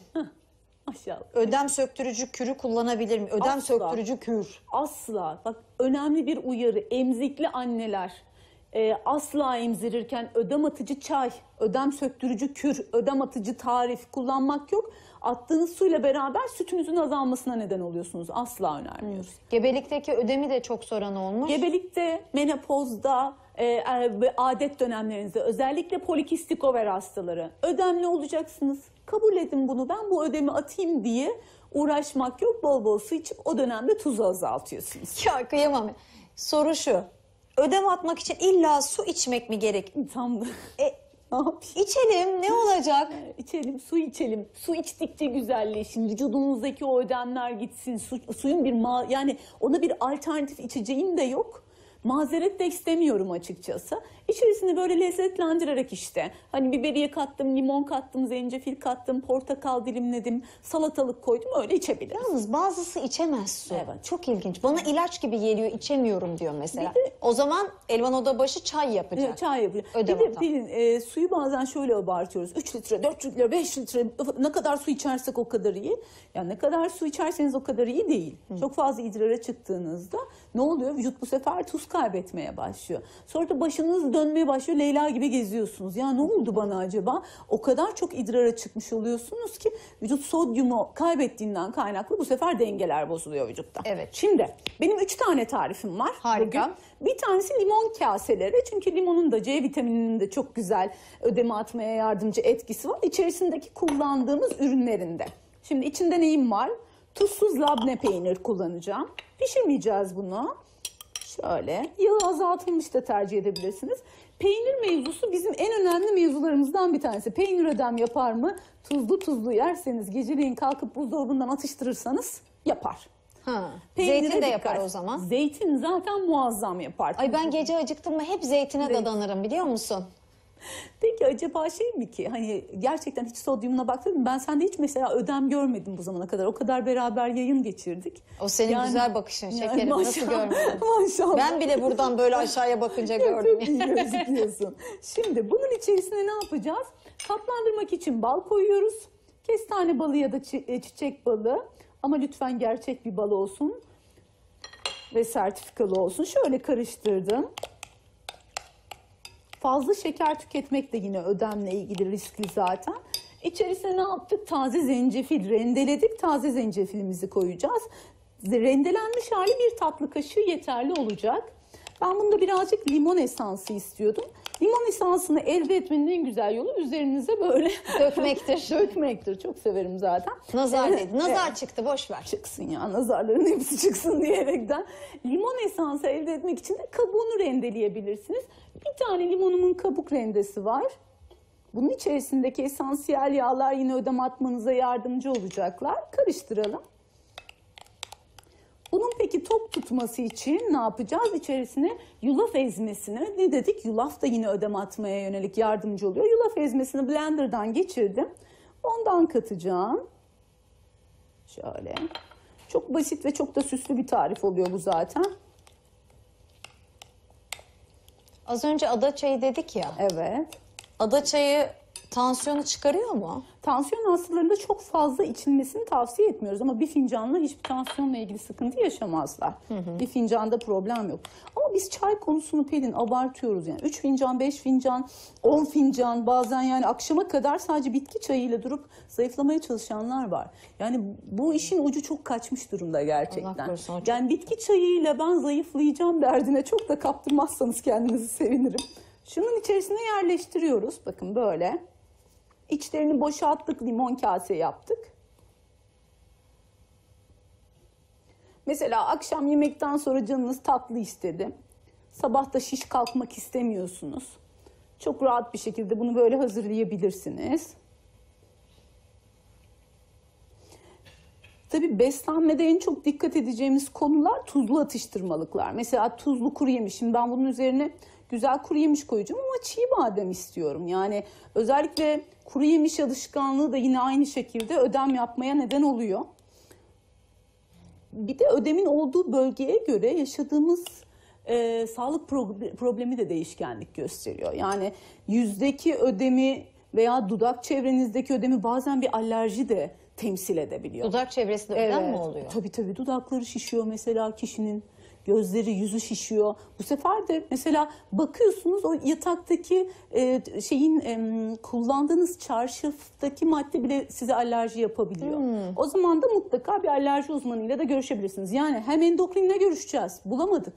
Maşallah. Ödem söktürücü kürü kullanabilir miyim? Ödem Asla. söktürücü kür. Asla. Bak önemli bir uyarı. Emzikli anneler e, asla emzirirken ödem atıcı çay, ödem söktürücü kür, ödem atıcı tarif kullanmak yok. Attığınız suyla beraber sütünüzün azalmasına neden oluyorsunuz. Asla önermiyoruz. Gebelikteki ödemi de çok soran olmuş. Gebelikte, menopozda e, e, adet dönemlerinizde özellikle polikistik over hastaları ödemli olacaksınız. Kabul edin bunu ben bu ödemi atayım diye uğraşmak yok. Bol bol su içip o dönemde tuzu azaltıyorsunuz. ya kıyamam. Soru şu. Ödem atmak için illa su içmek mi gerek? Tam da. E, Ne içelim ne olacak? İçelim, su içelim. Su içtikçe güzelleşin. Vücudumuzdaki o ödemler gitsin. Su, suyun bir ma yani ona bir alternatif içeceğim de yok. Mazeret de istemiyorum açıkçası. İçerisini böyle lezzetlendirerek işte. Hani biberiye kattım, limon kattım, zencefil kattım, portakal dilimledim, salatalık koydum öyle içebiliriz. Yalnız bazısı içemez su. Evet. Çok ilginç. Bana ilaç gibi geliyor içemiyorum diyor mesela. Bir de- O zaman Elvan Odabaşı çay yapacak. Evet, çay yapıyor. Ödem bir de bilin e, suyu bazen şöyle abartıyoruz. 3 litre, 4 litre, 5 litre ne kadar su içersek o kadar iyi. Yani ne kadar su içerseniz o kadar iyi değil. Çok fazla idrara çıktığınızda ne oluyor? Vücut bu sefer tuz kaybetmeye başlıyor. Sonra da başınız dönmeye başlıyor. Leyla gibi geziyorsunuz. Ya ne oldu bana acaba? O kadar çok idrara çıkmış oluyorsunuz ki vücut sodyumu kaybettiğinden kaynaklı bu sefer dengeler bozuluyor vücutta. Evet. Şimdi benim 3 tane tarifim var. Harika. Bugün. Bir tanesi limon kaseleri. Çünkü limonun da C vitamininin de çok güzel ödeme atmaya yardımcı etkisi var. İçerisindeki kullandığımız ürünlerinde. Şimdi içinde neyim var? Tuzsuz labne peynir kullanacağım. Pişirmeyeceğiz bunu. Şöyle. Yağı azaltılmış da tercih edebilirsiniz. Peynir mevzusu bizim en önemli mevzularımızdan bir tanesi. Peynir ödem yapar mı? Tuzlu tuzlu yerseniz geceleyin kalkıp buzdolabından atıştırırsanız yapar. Ha. Peynire Zeytin de dikkat. yapar o zaman. Zeytin zaten muazzam yapar. Ay ben gece acıktım mı hep zeytine Zeytin. dadanırım biliyor musun? Peki acaba şey mi ki hani gerçekten hiç sodyumuna baktın mı? Ben sende hiç mesela ödem görmedim bu zamana kadar. O kadar beraber yayın geçirdik. O senin güzel bakışın şekerim nasıl maşallah- görmedim. Maşallah. Ben bile buradan böyle aşağıya bakınca Çok gördüm. iyi gözüküyorsun. Şimdi bunun içerisine ne yapacağız? Tatlandırmak için bal koyuyoruz. Kestane balı ya da çi- e, çiçek balı. Ama lütfen gerçek bir bal olsun. Ve sertifikalı olsun. Şöyle karıştırdım. Fazla şeker tüketmek de yine ödemle ilgili riskli zaten. İçerisine ne yaptık? Taze zencefil rendeledik. Taze zencefilimizi koyacağız. Rendelenmiş hali bir tatlı kaşığı yeterli olacak. Ben bunda birazcık limon esansı istiyordum. Limon esansını elde etmenin en güzel yolu üzerinize böyle Dökmektir. dökmektir. Çok severim zaten. Nazar dedi. Nazar evet çıktı boş ver. çıksın ya nazarların hepsi çıksın diyerekten. Limon esansı elde etmek için de kabuğunu rendeleyebilirsiniz. Bir tane limonumun kabuk rendesi var. Bunun içerisindeki esansiyel yağlar yine ödem atmanıza yardımcı olacaklar. Karıştıralım. Peki top tutması için ne yapacağız? İçerisine yulaf ezmesini ne dedik? Yulaf da yine ödem atmaya yönelik yardımcı oluyor. Yulaf ezmesini blenderdan geçirdim. Ondan katacağım. Şöyle. Çok basit ve çok da süslü bir tarif oluyor bu zaten. Az önce ada çayı dedik ya. Evet. Ada çayı tansiyonu çıkarıyor mu? Tansiyon hastalarında çok fazla içilmesini tavsiye etmiyoruz ama bir fincanla hiçbir tansiyonla ilgili sıkıntı yaşamazlar. Bir fincanda problem yok. Ama biz çay konusunu Pelin abartıyoruz yani. 3 fincan, 5 fincan, 10 fincan bazen yani akşama kadar sadece bitki çayıyla durup zayıflamaya çalışanlar var. Yani bu işin ucu çok kaçmış durumda gerçekten. korusun, çok- Yani bitki çayıyla ben zayıflayacağım derdine çok da kaptırmazsanız kendinizi sevinirim. Şunun içerisine yerleştiriyoruz. Bakın böyle. İçlerini boşalttık, limon kase yaptık. Mesela akşam yemekten sonra canınız tatlı istedi. Sabah da şiş kalkmak istemiyorsunuz. Çok rahat bir şekilde bunu böyle hazırlayabilirsiniz. Tabii beslenmede en çok dikkat edeceğimiz konular tuzlu atıştırmalıklar. Mesela tuzlu kuru yemiş. Şimdi ben bunun üzerine güzel kuru yemiş koyacağım ama çiğ badem istiyorum. Yani özellikle kuru yemiş alışkanlığı da yine aynı şekilde ödem yapmaya neden oluyor. Bir de ödemin olduğu bölgeye göre yaşadığımız e, sağlık pro- problemi de değişkenlik gösteriyor. Yani yüzdeki ödemi veya dudak çevrenizdeki ödemi bazen bir alerji de temsil edebiliyor. Dudak çevresinde ödem mi oluyor? Tabii tabii dudakları şişiyor mesela kişinin. Gözleri, yüzü şişiyor. Bu sefer de mesela bakıyorsunuz o yataktaki e, şeyin em, kullandığınız çarşaftaki madde bile size alerji yapabiliyor. Hmm. O zaman da mutlaka bir alerji uzmanıyla da görüşebilirsiniz. Yani hem endokrinle görüşeceğiz. Bulamadık.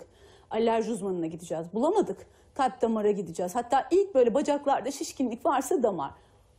Alerji uzmanına gideceğiz. Bulamadık. Kalp damara gideceğiz. Hatta ilk böyle bacaklarda şişkinlik varsa damar.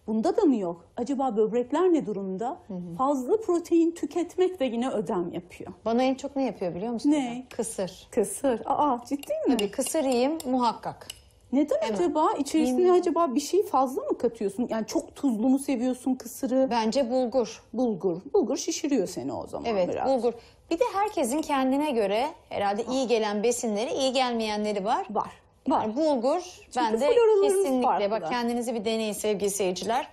Bunda da mı yok? Acaba böbrekler ne durumda? Fazla protein tüketmek de yine ödem yapıyor. Bana en çok ne yapıyor biliyor musun? Ne? Kısır. Kısır. Aa ciddi mi? Bir kısır yiyeyim muhakkak. Neden acaba? İçerisine acaba bir şey fazla mı katıyorsun? Yani çok tuzlu mu seviyorsun kısırı? Bence bulgur. Bulgur. Bulgur şişiriyor seni o zaman Evet biraz. bulgur. Bir de herkesin kendine göre herhalde iyi gelen besinleri, iyi gelmeyenleri var. Var. Var. Bulgur bende floralarımız kesinlikle farklı. bak kendinizi bir deneyin sevgili seyirciler.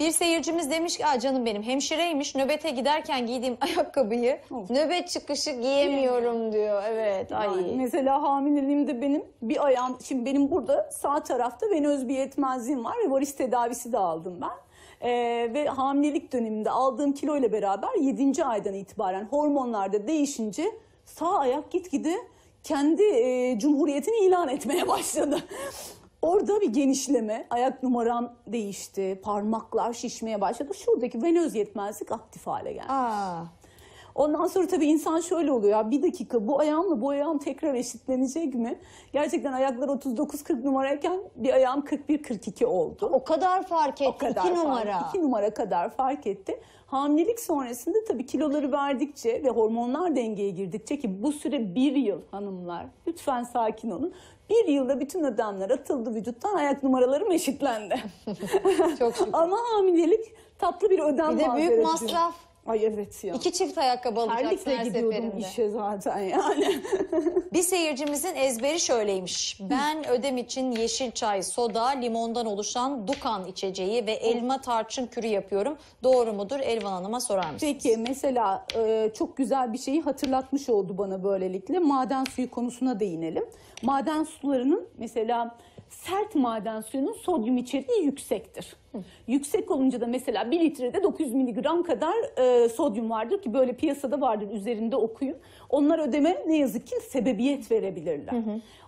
Bir seyircimiz demiş ki Aa, canım benim hemşireymiş nöbete giderken giydiğim ayakkabıyı nöbet çıkışı giyemiyorum diyor. Evet ay. Yani mesela hamileliğimde benim bir ayağım, şimdi benim burada sağ tarafta venöz bir yetmezliğim var ve varis tedavisi de aldım ben. Ee, ve hamilelik döneminde aldığım kilo ile beraber 7. aydan itibaren hormonlarda değişince sağ ayak gitgide kendi e, cumhuriyetini ilan etmeye başladı. Orada bir genişleme, ayak numaram değişti, parmaklar şişmeye başladı. Şuradaki venöz yetmezlik aktif hale geldi. Aa, Ondan sonra tabii insan şöyle oluyor ya bir dakika bu ayağımla bu ayağım tekrar eşitlenecek mi? Gerçekten ayaklar 39-40 numarayken bir ayağım 41-42 oldu. o kadar fark etti. O kadar İki fark- numara. iki numara kadar fark etti. Hamilelik sonrasında tabii kiloları verdikçe ve hormonlar dengeye girdikçe ki bu süre bir yıl hanımlar lütfen sakin olun. Bir yılda bütün ödemler atıldı vücuttan ayak numaralarım eşitlendi. Çok şükür. Ama hamilelik tatlı bir ödem Bir de büyük manzarası. masraf. Ay evet ya. İki çift ayakkabı alacaksın Terlikle her gidiyordum seferinde. işe zaten yani. Bir seyircimizin ezberi şöyleymiş. Ben ödem için yeşil çay, soda, limondan oluşan dukan içeceği ve elma tarçın kürü yapıyorum. Doğru mudur? Elvan Hanım'a sorar mısınız? Peki mesela e, çok güzel bir şeyi hatırlatmış oldu bana böylelikle. Maden suyu konusuna değinelim. Maden sularının mesela sert maden suyunun sodyum içeriği yüksektir. Yüksek olunca da mesela 1 litrede 900 miligram kadar e, sodyum vardır ki böyle piyasada vardır üzerinde okuyun. Onlar ödeme ne yazık ki sebebiyet verebilirler.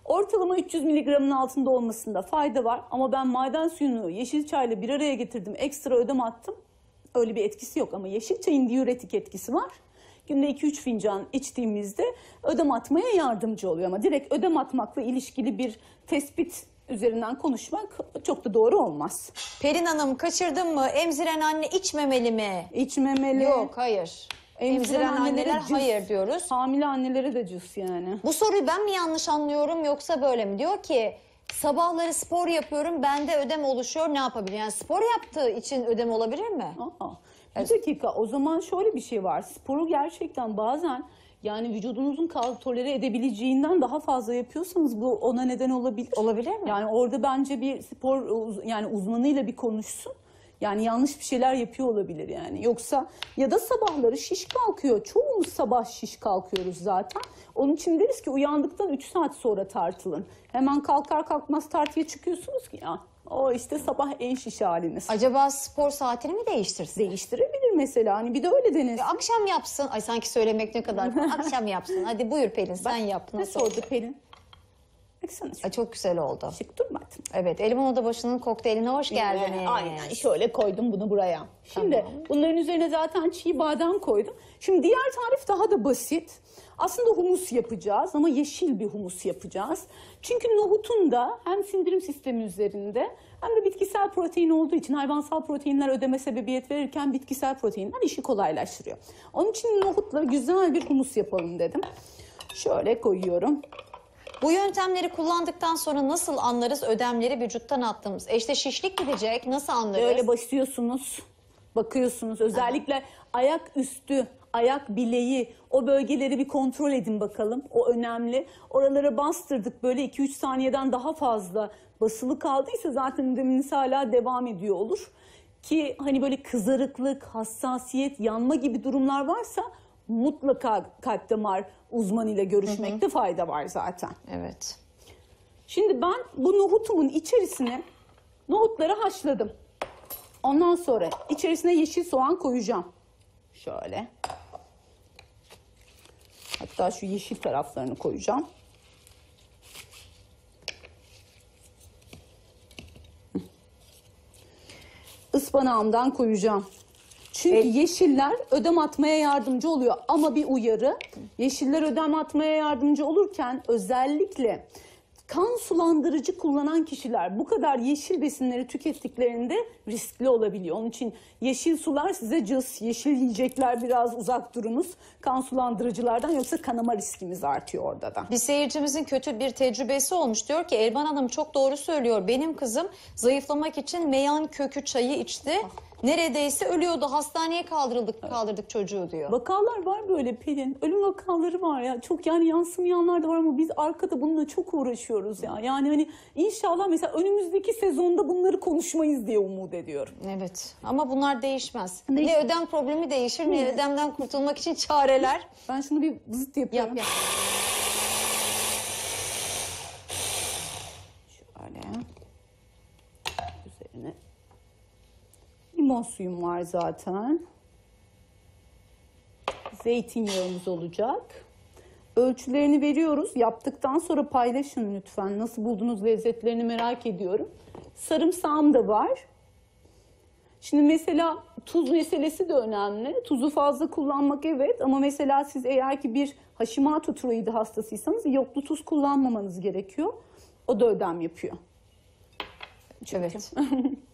Ortalama 300 miligramın altında olmasında fayda var ama ben maden suyunu yeşil çayla bir araya getirdim ekstra ödem attım. Öyle bir etkisi yok ama yeşil çayın diüretik etkisi var. Günde 2-3 fincan içtiğimizde ödem atmaya yardımcı oluyor ama direkt ödem atmakla ilişkili bir tespit üzerinden konuşmak çok da doğru olmaz. Pelin Hanım kaçırdın mı? Emziren anne içmemeli mi? İçmemeli. Yok hayır. Emziren annelere anneler cüz. hayır diyoruz. Hamile annelere de cüs yani. Bu soruyu ben mi yanlış anlıyorum yoksa böyle mi? Diyor ki sabahları spor yapıyorum bende ödem oluşuyor ne yapabilir? Yani spor yaptığı için ödem olabilir mi? Aa, bir dakika o zaman şöyle bir şey var. Sporu gerçekten bazen yani vücudunuzun tolere edebileceğinden daha fazla yapıyorsanız bu ona neden olabilir. Olabilir mi? Yani orada bence bir spor yani uzmanıyla bir konuşsun. Yani yanlış bir şeyler yapıyor olabilir yani. Yoksa ya da sabahları şiş kalkıyor. Çoğumuz sabah şiş kalkıyoruz zaten. Onun için deriz ki uyandıktan 3 saat sonra tartılın. Hemen kalkar kalkmaz tartıya çıkıyorsunuz ki ya. O işte sabah en şiş haliniz. Acaba spor saatini mi değiştirsin? Değiştirebilir mesela. Hani bir de öyle denesin. Akşam yapsın. Ay sanki söylemek ne kadar. akşam yapsın. Hadi buyur Pelin sen yap. Ne Nasıl? sordu Pelin? Baksana Ay, çok güzel oldu. şık durmadın. Evet Elvan Odabaşı'nın kokteyline hoş geldiniz. Ee, Aynen şöyle koydum bunu buraya. Şimdi bunların üzerine zaten çiğ badem koydum. Şimdi diğer tarif daha da basit. Aslında humus yapacağız ama yeşil bir humus yapacağız. Çünkü nohutun da hem sindirim sistemi üzerinde hem de bitkisel protein olduğu için hayvansal proteinler ödeme sebebiyet verirken bitkisel proteinler işi kolaylaştırıyor. Onun için nohutla güzel bir humus yapalım dedim. Şöyle koyuyorum. Bu yöntemleri kullandıktan sonra nasıl anlarız ödemleri vücuttan attığımız? E işte şişlik gidecek nasıl anlarız? Böyle basıyorsunuz, bakıyorsunuz. Özellikle ayak üstü, ayak bileği, o bölgeleri bir kontrol edin bakalım. O önemli. Oralara bastırdık böyle 2-3 saniyeden daha fazla basılı kaldıysa zaten ödeminiz hala devam ediyor olur. Ki hani böyle kızarıklık, hassasiyet, yanma gibi durumlar varsa mutlaka kalp damar uzmanıyla görüşmekte fayda var zaten. Evet. Şimdi ben bu nohutumun içerisine nohutları haşladım. Ondan sonra içerisine yeşil soğan koyacağım. Şöyle. Hatta şu yeşil taraflarını koyacağım. Ispanağımdan koyacağım. Çünkü yeşiller ödem atmaya yardımcı oluyor. Ama bir uyarı. Yeşiller ödem atmaya yardımcı olurken özellikle kan sulandırıcı kullanan kişiler bu kadar yeşil besinleri tükettiklerinde riskli olabiliyor. Onun için yeşil sular size cız, yeşil yiyecekler biraz uzak durunuz. Kan sulandırıcılardan yoksa kanama riskimiz artıyor orada da. Bir seyircimizin kötü bir tecrübesi olmuş. Diyor ki Elvan Hanım çok doğru söylüyor. Benim kızım zayıflamak için meyan kökü çayı içti. Neredeyse ölüyordu. Hastaneye kaldırıldık, kaldırdık çocuğu diyor. Vakalar var böyle Pelin. Ölüm vakaları var ya. Çok yani yansımayanlar da var ama biz arkada bununla çok uğraşıyoruz ya. Yani hani inşallah mesela önümüzdeki sezonda bunları konuşmayız diye umut ediyorum. Evet ama bunlar değişmez. Değiş- Ne ödem problemi değişir ne ödemden kurtulmak için çareler. Ben şunu bir zıt yapıyorum. Yap yap. Şöyle. Üzerine. Limon suyum var zaten. Zeytinyağımız olacak. Ölçülerini veriyoruz. Yaptıktan sonra paylaşın lütfen. Nasıl buldunuz lezzetlerini merak ediyorum. Sarımsağım da var. Şimdi mesela tuz meselesi de önemli. Tuzu fazla kullanmak evet ama mesela siz eğer ki bir Hashimoto tiroidi hastasıysanız yoklu tuz kullanmamanız gerekiyor. O da ödem yapıyor. Evet.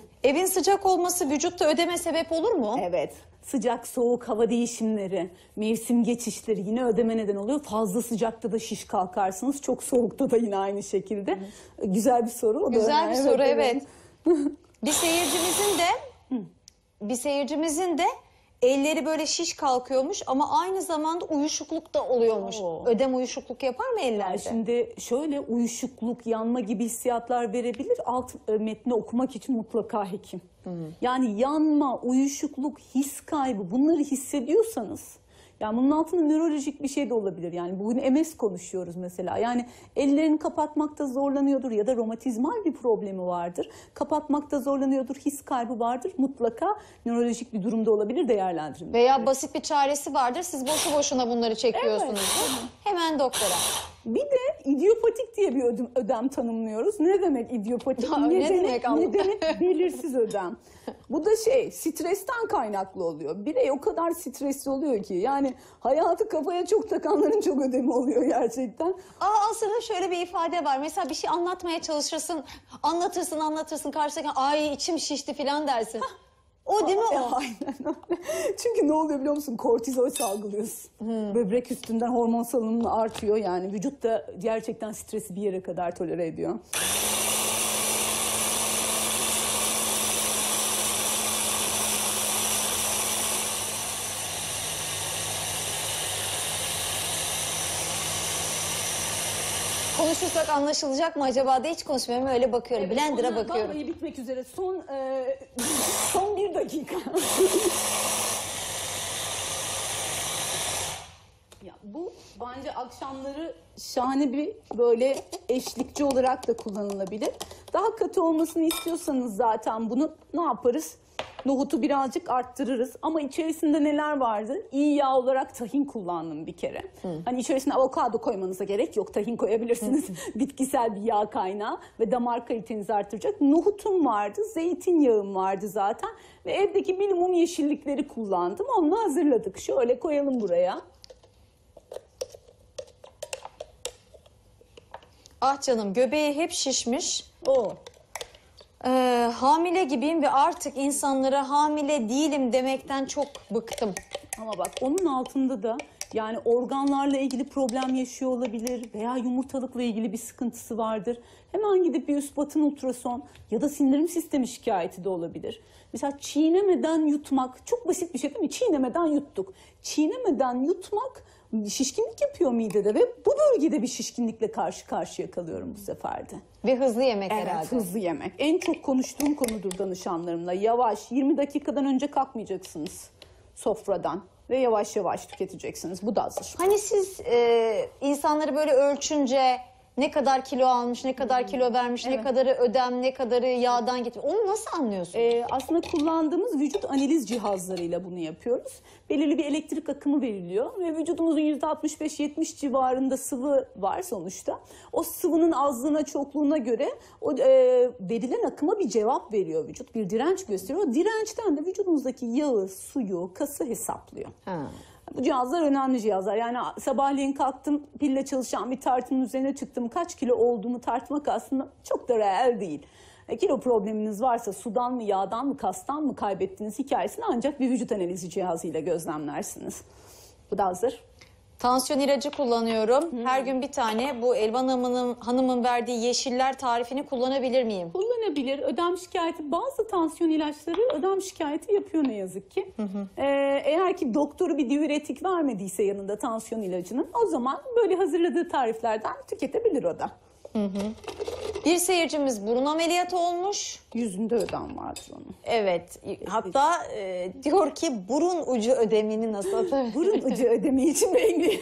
Evin sıcak olması vücutta ödeme sebep olur mu? Evet. Sıcak soğuk hava değişimleri, mevsim geçişleri yine ödeme neden oluyor. Fazla sıcakta da şiş kalkarsınız. Çok soğukta da yine aynı şekilde. Güzel bir soru. O da Güzel bir önemli. soru evet. bir seyircimizin de bir seyircimizin de elleri böyle şiş kalkıyormuş ama aynı zamanda uyuşukluk da oluyormuş. Oo. Ödem uyuşukluk yapar mı Yani ellerde? şimdi şöyle uyuşukluk, yanma gibi hissiyatlar verebilir. Alt e, metni okumak için mutlaka hekim. Yani yanma, uyuşukluk, his kaybı bunları hissediyorsanız yani bunun altında nörolojik bir şey de olabilir. Yani bugün MS konuşuyoruz mesela. Yani ellerini kapatmakta zorlanıyordur ya da romatizmal bir problemi vardır. Kapatmakta zorlanıyordur, his kaybı vardır. Mutlaka nörolojik bir durumda olabilir değerlendirin. Veya basit bir çaresi vardır. Siz boşu boşuna bunları çekiyorsunuz. Hemen doktora. Bir de idiopatik diye bir ödem, ödem tanımlıyoruz. Ne demek idiopatik? Ya, ne demek Allah? nedeni belirsiz ödem. Bu da şey stresten kaynaklı oluyor. Birey o kadar stresli oluyor ki yani hayatı kafaya çok takanların çok ödemi oluyor gerçekten. Aa, aslında şöyle bir ifade var. Mesela bir şey anlatmaya çalışırsın, anlatırsın, anlatırsın. Karşıdaki ay içim şişti falan dersin. O değil mi o? Aynen. Çünkü ne oluyor biliyor musun? Kortizol salgılıyorsun. Böbrek üstünden hormon salınımı artıyor. Yani vücut da gerçekten stresi bir yere kadar tolere ediyor. Konuşursak anlaşılacak mı acaba da hiç konuşmuyorum öyle bakıyorum. Blender'a Onlar bakıyorum. Vallahi bitmek üzere. Son e, son bir dakika. ya bu bence akşamları şahane bir böyle eşlikçi olarak da kullanılabilir. Daha katı olmasını istiyorsanız zaten bunu ne yaparız? Nohutu birazcık arttırırız ama içerisinde neler vardı? İyi yağ olarak tahin kullandım bir kere. Hani içerisine avokado koymanıza gerek yok. Tahin koyabilirsiniz. Bitkisel bir yağ kaynağı ve damar kalitenizi artıracak. Nohutum vardı, zeytinyağım vardı zaten ve evdeki minimum yeşillikleri kullandım. Onu hazırladık. Şöyle koyalım buraya. Ah canım göbeği hep şişmiş. O. Ee, hamile gibiyim ve artık insanlara hamile değilim demekten çok bıktım. Ama bak onun altında da yani organlarla ilgili problem yaşıyor olabilir veya yumurtalıkla ilgili bir sıkıntısı vardır. Hemen gidip bir üst batın ultrason ya da sindirim sistemi şikayeti de olabilir. Mesela çiğnemeden yutmak çok basit bir şey değil mi? Çiğnemeden yuttuk. Çiğnemeden yutmak şişkinlik yapıyor midede ve bu bölgede bir şişkinlikle karşı karşıya kalıyorum bu sefer de. Ve hızlı yemek Evet, herhalde. hızlı yemek. En çok konuştuğum konudur danışanlarımla. Yavaş, 20 dakikadan önce kalkmayacaksınız sofradan ve yavaş yavaş tüketeceksiniz. Bu da hazır. Hani siz e, insanları böyle ölçünce ne kadar kilo almış, ne kadar kilo vermiş, ne kadarı ödem, ne kadarı yağdan getirmiş. Onu nasıl anlıyorsun? Ee, aslında kullandığımız vücut analiz cihazlarıyla bunu yapıyoruz. Belirli bir elektrik akımı veriliyor ve vücudumuzun %65-70 civarında sıvı var sonuçta. O sıvının azlığına, çokluğuna göre o e, verilen akıma bir cevap veriyor vücut. Bir direnç gösteriyor. O dirençten de vücudumuzdaki yağı, suyu, kası hesaplıyor. Ha. Bu cihazlar önemli cihazlar. Yani sabahleyin kalktım pille çalışan bir tartının üzerine çıktım. Kaç kilo olduğumu tartmak aslında çok da reel değil. E, kilo probleminiz varsa sudan mı, yağdan mı, kastan mı kaybettiğiniz hikayesini ancak bir vücut analizi cihazıyla gözlemlersiniz. Bu da hazır. Tansiyon ilacı kullanıyorum. Her gün bir tane bu Elvan Hanım'ın, hanımın verdiği yeşiller tarifini kullanabilir miyim? Kullanabilir. Ödem şikayeti bazı tansiyon ilaçları ödem şikayeti yapıyor ne yazık ki. Ee, eğer ki doktoru bir diüretik vermediyse yanında tansiyon ilacının o zaman böyle hazırladığı tariflerden tüketebilir o da. Bir seyircimiz burun ameliyatı olmuş. Yüzünde ödem vardır onun. Evet. Hatta e, diyor ki burun ucu ödemini nasıl? Burun ucu ödemi için belli.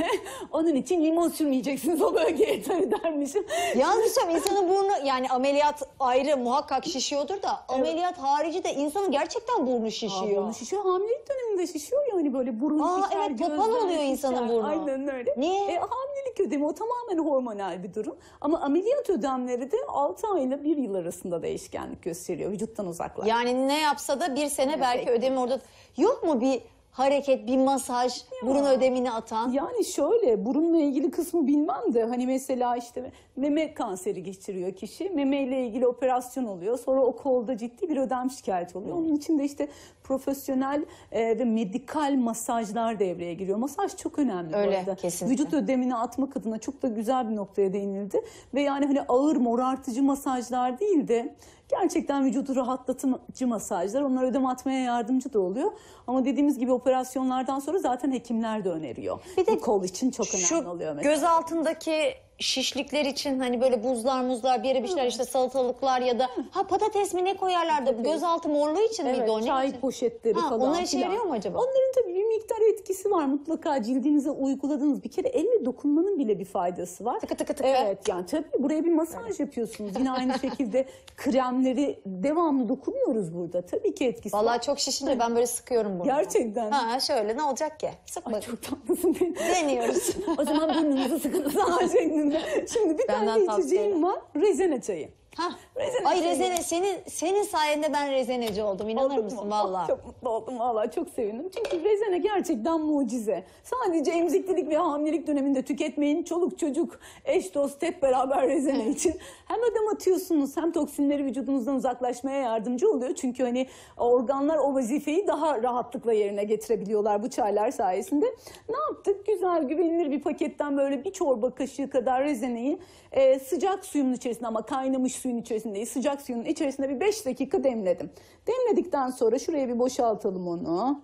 Onun için limon sürmeyeceksiniz o bölgeye tabii dermişim. Yalnız söyleyeyim insanın burnu yani ameliyat ayrı muhakkak şişiyordur da ameliyat harici de insanın gerçekten burnu şişiyor. Burnu şişiyor. Hamilelik döneminde şişiyor yani böyle burun Aa, şişer, evet, gözler oluyor şişer. insanın burnu. Aynen öyle. Niye? E, hamilelik ödemi o tamamen hormonal bir durum. Ama ameliyat ödemleri de 6 ay ile 1 yıl arasında değişkenlik gösteriyor. Vücuttan uzaklaş. Yani ne yapsa da bir sene belki ödemi orada. Yok mu bir hareket, bir masaj, burun ödemini atan? Yani şöyle burunla ilgili kısmı bilmem de hani mesela işte meme kanseri geçiriyor kişi. Meme ile ilgili operasyon oluyor. Sonra o kolda ciddi bir ödem şikayeti oluyor. Onun için de işte profesyonel e, ve medikal masajlar devreye giriyor. Masaj çok önemli bu Öyle, arada. kesinlikle. Vücut ödemini atmak adına çok da güzel bir noktaya değinildi. Ve yani hani ağır morartıcı masajlar değil de gerçekten vücudu rahatlatıcı masajlar. Onlar ödem atmaya yardımcı da oluyor. Ama dediğimiz gibi operasyonlardan sonra zaten hekimler de öneriyor. Bir de Bu kol için çok önemli oluyor mesela. göz altındaki şişlikler için hani böyle buzlar muzlar bir yere bir şeyler işte salatalıklar ya da ha patates mi ne koyarlardı? Gözaltı morluğu için miydi o ne çay için? poşetleri Ha, falan onlar işe filan. yarıyor mu acaba? Onların tabii bir miktar etkisi var. Mutlaka cildinize uyguladığınız bir kere elle dokunmanın bile bir faydası var. Tıkı tıkı tıkı. Evet yani tabii buraya bir masaj yapıyorsunuz. Yine aynı şekilde kremleri devamlı dokunuyoruz burada. Tabii ki etkisi var. Vallahi çok şişince ben böyle sıkıyorum burnumu. Gerçekten. Ha şöyle ne olacak ki? Sık Ay bak. çok tatlısın. Deniyoruz. o zaman burnunuzu sıkın sana şeklinde. Şimdi bir Benden tane tavsiye. içeceğim var. Rezene çayı. Ha. Rezene Ay rezene senin senin sayende ben rezeneci oldum. İnanır Olduk mısın mu? vallahi? Çok mutlu oldum valla çok sevindim. Çünkü rezene gerçekten mucize. Sadece emziklilik ve hamilelik döneminde tüketmeyin. Çoluk çocuk, eş dost hep beraber rezene için. Hem ödem atıyorsunuz hem toksinleri vücudunuzdan uzaklaşmaya yardımcı oluyor. Çünkü hani organlar o vazifeyi daha rahatlıkla yerine getirebiliyorlar bu çaylar sayesinde. Ne yaptık? Güzel güvenilir bir paketten böyle bir çorba kaşığı kadar rezeneyi e, sıcak suyun içerisinde ama kaynamış suyun içerisinde değil, sıcak suyun içerisinde bir 5 dakika demledim. Demledikten sonra şuraya bir boşaltalım onu.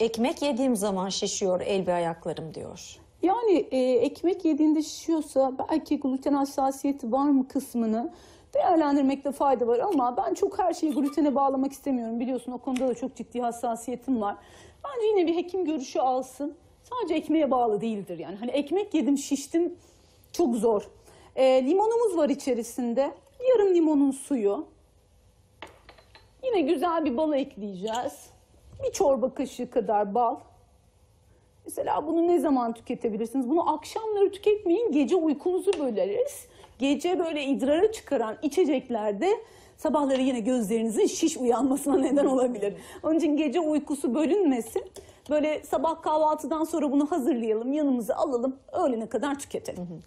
Ekmek yediğim zaman şişiyor el ve ayaklarım diyor. Yani e, ekmek yediğinde şişiyorsa belki gluten hassasiyeti var mı kısmını değerlendirmekte fayda var ama ben çok her şeyi glutene bağlamak istemiyorum. Biliyorsun o konuda da çok ciddi hassasiyetim var. Bence yine bir hekim görüşü alsın. Sadece ekmeğe bağlı değildir yani. Hani ekmek yedim şiştim çok zor. E, limonumuz var içerisinde. Yarım limonun suyu. Yine güzel bir bal ekleyeceğiz. Bir çorba kaşığı kadar bal. Mesela bunu ne zaman tüketebilirsiniz? Bunu akşamları tüketmeyin, gece uykunuzu böleriz. Gece böyle idrara çıkaran içeceklerde sabahları yine gözlerinizin şiş uyanmasına neden olabilir. Onun için gece uykusu bölünmesin. Böyle sabah kahvaltıdan sonra bunu hazırlayalım, yanımıza alalım, öğlene kadar tüketelim.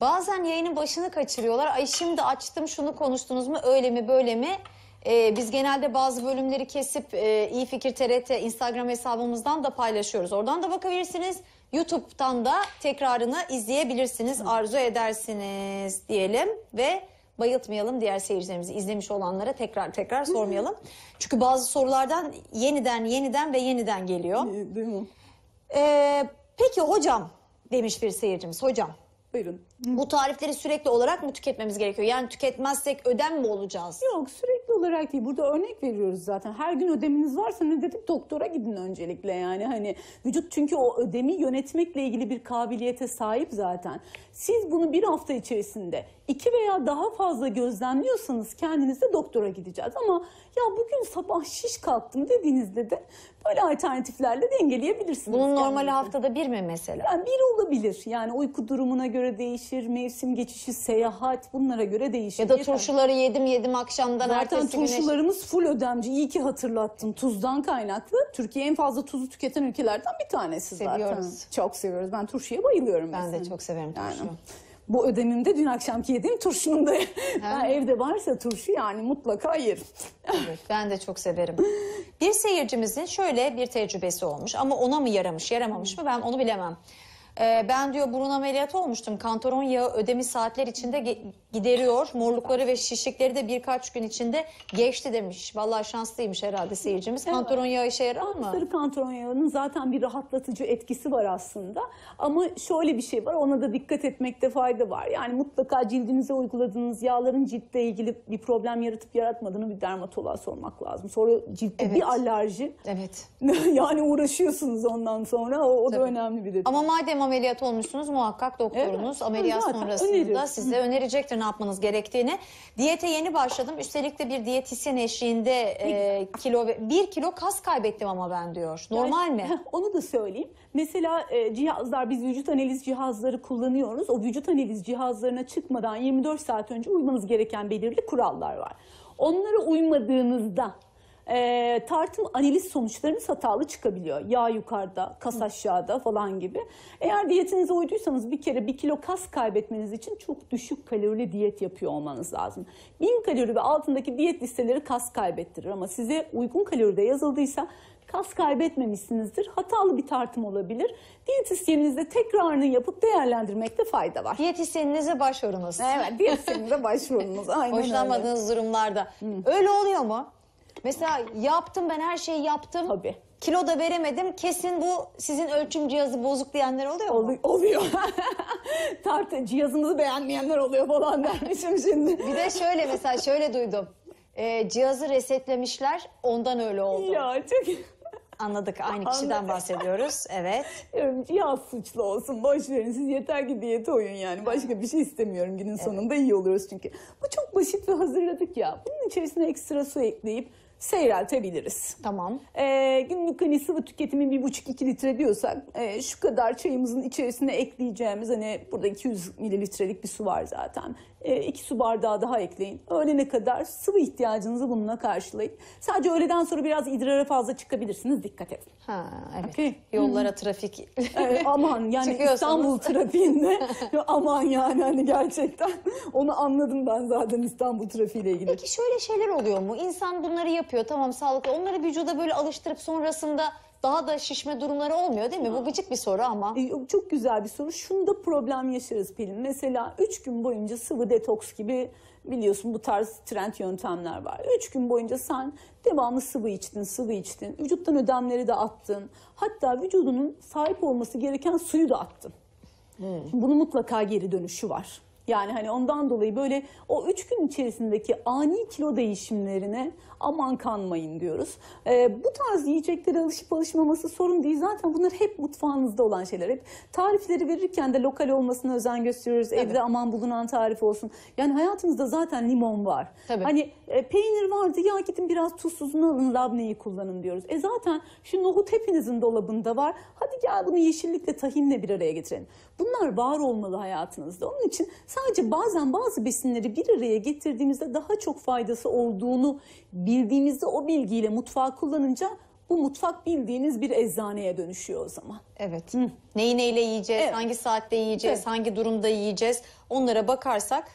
Bazen yayının başını kaçırıyorlar. Ay şimdi açtım şunu konuştunuz mu öyle mi böyle mi? Ee, biz genelde bazı bölümleri kesip e, İyi Fikir TRT Instagram hesabımızdan da paylaşıyoruz. Oradan da bakabilirsiniz. YouTube'dan da tekrarını izleyebilirsiniz. Arzu edersiniz diyelim ve bayıltmayalım diğer seyircilerimizi izlemiş olanlara tekrar tekrar sormayalım. Çünkü bazı sorulardan yeniden yeniden ve yeniden geliyor. Değil mi? Ee, peki hocam demiş bir seyircimiz. Hocam Buyurun. Bu tarifleri sürekli olarak mı tüketmemiz gerekiyor? Yani tüketmezsek ödem mi olacağız? Yok sürekli olarak değil. Burada örnek veriyoruz zaten. Her gün ödeminiz varsa ne dedik? Doktora gidin öncelikle yani. Hani vücut çünkü o ödemi yönetmekle ilgili bir kabiliyete sahip zaten. Siz bunu bir hafta içerisinde iki veya daha fazla gözlemliyorsanız kendinizde doktora gideceğiz. Ama ya bugün sabah şiş kalktım dediğinizde de böyle alternatiflerle dengeleyebilirsiniz. Bunun normali kendinizi. haftada bir mi mesela? Yani bir olabilir. Yani uyku durumuna göre değişir, mevsim geçişi, seyahat bunlara göre değişir. Ya da Yeter. turşuları yedim yedim akşamdan Zaten ertesi güne. turşularımız full ödemci. İyi ki hatırlattın. Tuzdan kaynaklı. Türkiye en fazla tuzu tüketen ülkelerden bir tanesi zaten. Seviyoruz. Çok seviyoruz. Ben turşuya bayılıyorum. Ben de mesela. çok severim. Yani. Bu ödemimde dün akşamki yediğim turşunun da ben evde varsa turşu yani mutlaka yerim. Evet, ben de çok severim. Bir seyircimizin şöyle bir tecrübesi olmuş ama ona mı yaramış yaramamış mı ben onu bilemem. Ee, ben diyor burun ameliyatı olmuştum. Kantaron yağı ödemi saatler içinde gideriyor. Morlukları ve şişlikleri de birkaç gün içinde geçti demiş. Vallahi şanslıymış herhalde seyircimiz. Kantaron yağı işe yarar mı? Sarı kantaron yağının zaten bir rahatlatıcı etkisi var aslında. Ama şöyle bir şey var ona da dikkat etmekte fayda var. Yani mutlaka cildinize uyguladığınız yağların ciltle ilgili bir problem yaratıp yaratmadığını bir dermatoloğa sormak lazım. Sonra ciltte Evet. bir alerji Evet. yani uğraşıyorsunuz ondan sonra o, o da önemli bir detay. Ama madem ameliyat olmuşsunuz muhakkak doktorunuz Evet, ameliyat zaten sonrasında önerir. size önerecektir ne yapmanız gerektiğini. Diyete yeni başladım. Üstelik de bir diyetisyen eşliğinde e, kilo bir kilo kas kaybettim ama ben diyor. Normal Yani- mi? Onu da söyleyeyim. Mesela e, cihazlar biz vücut analiz cihazları kullanıyoruz. O vücut analiz cihazlarına çıkmadan 24 saat önce uymanız gereken belirli kurallar var. Onlara uymadığınızda e, tartım analiz sonuçlarınız hatalı çıkabiliyor. Yağ yukarıda, kas aşağıda falan gibi. Eğer diyetinize uyduysanız bir kere bir kilo kas kaybetmeniz için çok düşük kalorili diyet yapıyor olmanız lazım. 1000 kalori ve altındaki diyet listeleri kas kaybettirir ama size uygun kaloride yazıldıysa kas kaybetmemişsinizdir. Hatalı bir tartım olabilir. Diyetisyeninizle tekrarını yapıp değerlendirmekte fayda var. Diyetisyeninize başvurunuz. Evet, diyetisyeninize başvurunuz. Aynen öyle. Hoşlanmadığınız durumlarda. Öyle oluyor mu? Mesela yaptım ben her şeyi yaptım. Tabii. Kilo da veremedim. Kesin bu sizin ölçüm cihazı bozuk diyenler oluyor mu? Olu- oluyor. Tartı cihazımızı beğenmeyenler oluyor falan dermişim şimdi. Bir de şöyle mesela şöyle duydum. Ee, cihazı resetlemişler ondan öyle oldu. ya çok Anladık aynı kişiden bahsediyoruz. Evet. Diyorum, cihaz suçlu olsun boş verin siz yeter ki diyete uyun yani başka bir şey istemiyorum günün sonunda iyi oluyoruz çünkü. Bu çok basit ve hazırladık ya bunun içerisine ekstra su ekleyip seyreltebiliriz. Tamam. Ee, günlük hani sıvı tüketimi bir buçuk iki litre diyorsak e, şu kadar çayımızın içerisine ekleyeceğimiz hani burada 200 mililitrelik bir su var zaten. E, iki su bardağı daha ekleyin. Öğlene kadar sıvı ihtiyacınızı bununla karşılayın. Sadece öğleden sonra biraz idrara fazla çıkabilirsiniz. Dikkat edin. Ha evet. Okey. Yollara trafik. Evet, aman yani. İstanbul trafiğinde aman yani hani gerçekten onu anladım ben zaten İstanbul trafiğiyle ilgili. Peki şöyle şeyler oluyor mu? İnsan bunları yapıyor tamam sağlıklı. Onları vücuda böyle alıştırıp sonrasında daha da şişme durumları olmuyor değil mi? Bu gıcık bir soru ama. E, Çok güzel bir soru. Şunda problem yaşarız Pelin. Mesela 3 gün boyunca sıvı detoks gibi biliyorsun bu tarz trend yöntemler var. 3 gün boyunca sen devamlı sıvı içtin, sıvı içtin. Vücuttan ödemleri de attın. Hatta vücudunun sahip olması gereken suyu da attın. Bunun mutlaka geri dönüşü var. Yani hani ondan dolayı böyle o üç gün içerisindeki ani kilo değişimlerine aman kanmayın diyoruz. Ee, bu tarz yiyeceklere alışıp alışmaması sorun değil. Zaten bunlar hep mutfağınızda olan şeyler. Hep tarifleri verirken de lokal olmasına özen gösteriyoruz. Evde aman bulunan tarif olsun. Yani hayatınızda zaten limon var. Tabii. Hani e, peynir vardı ya gidin biraz tuzsuzunu alın labneyi kullanın diyoruz. E zaten şu nohut hepinizin dolabında var. Hadi gel bunu yeşillikle tahinle bir araya getirelim. Bunlar var olmalı hayatınızda. Onun için sadece bazen bazı besinleri bir araya getirdiğimizde daha çok faydası olduğunu bildiğimizde o bilgiyle mutfağı kullanınca bu mutfak bildiğiniz bir eczaneye dönüşüyor o zaman. Evet. Neyi neyle yiyeceğiz, Evet. hangi saatte yiyeceğiz, Evet. hangi durumda yiyeceğiz onlara bakarsak.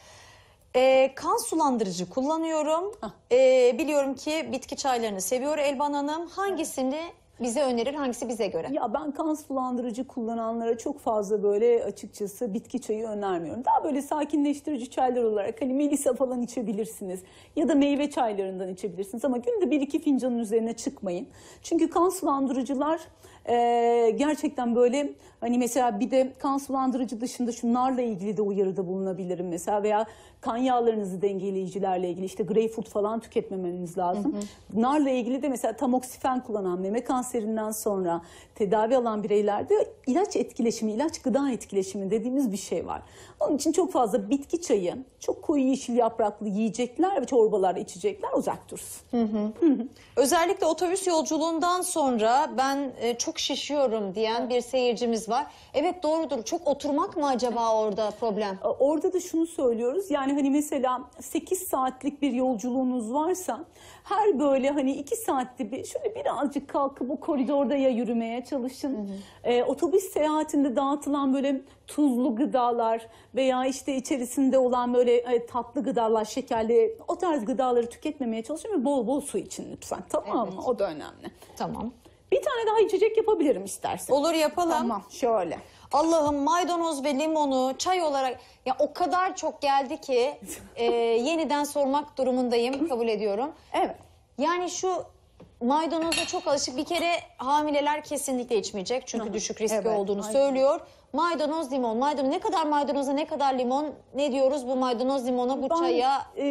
Ee, kan sulandırıcı kullanıyorum. Ee, biliyorum ki bitki çaylarını seviyor Elvan Hanım. Hangisini bize önerir, hangisi bize göre? Ya ben kan sulandırıcı kullananlara çok fazla böyle açıkçası bitki çayı önermiyorum. Daha böyle sakinleştirici çaylar olarak hani melisa falan içebilirsiniz. Ya da meyve çaylarından içebilirsiniz. Ama günde bir iki fincanın üzerine çıkmayın. Çünkü kan sulandırıcılar e, gerçekten böyle hani mesela bir de kan sulandırıcı dışında şunlarla ilgili de uyarıda bulunabilirim. Mesela veya kan yağlarınızı dengeleyicilerle ilgili işte greyfurt falan tüketmemeniz lazım. Bunlarla ilgili de mesela tamoksifen kullanan meme kanserinden sonra tedavi alan bireylerde ilaç etkileşimi, ilaç gıda etkileşimi dediğimiz bir şey var. Onun için çok fazla bitki çayı, çok koyu yeşil yapraklı yiyecekler ve çorbalar, içecekler uzak dursun. Özellikle otobüs yolculuğundan sonra ben e, çok şişiyorum diyen bir seyircimiz var. Evet doğrudur. Çok oturmak mı acaba orada problem? E, Orada da şunu söylüyoruz. Yani hani mesela 8 saatlik bir yolculuğunuz varsa her böyle hani 2 saatte bir şöyle birazcık kalkıp bu koridorda ya yürümeye çalışın. E, otobüs seyahatinde dağıtılan böyle tuzlu gıdalar veya işte içerisinde olan böyle e, tatlı gıdalar, şekerli o tarz gıdaları tüketmemeye çalışın ve bol bol su için lütfen. Tamam mı? O da önemli. Tamam. Bir tane daha içecek yapabilirim istersen. Olur yapalım. Tamam şöyle. Allah'ım maydanoz ve limonu çay olarak ya o kadar çok geldi ki e, yeniden sormak durumundayım kabul ediyorum. Evet. Yani şu maydanoza çok alışık bir kere hamileler kesinlikle içmeyecek çünkü düşük riski Evet, olduğunu aynen. söylüyor. Maydanoz limon maydanoz ne kadar maydanoza ne kadar limon ne diyoruz bu maydanoz limona bu Ben, çaya e,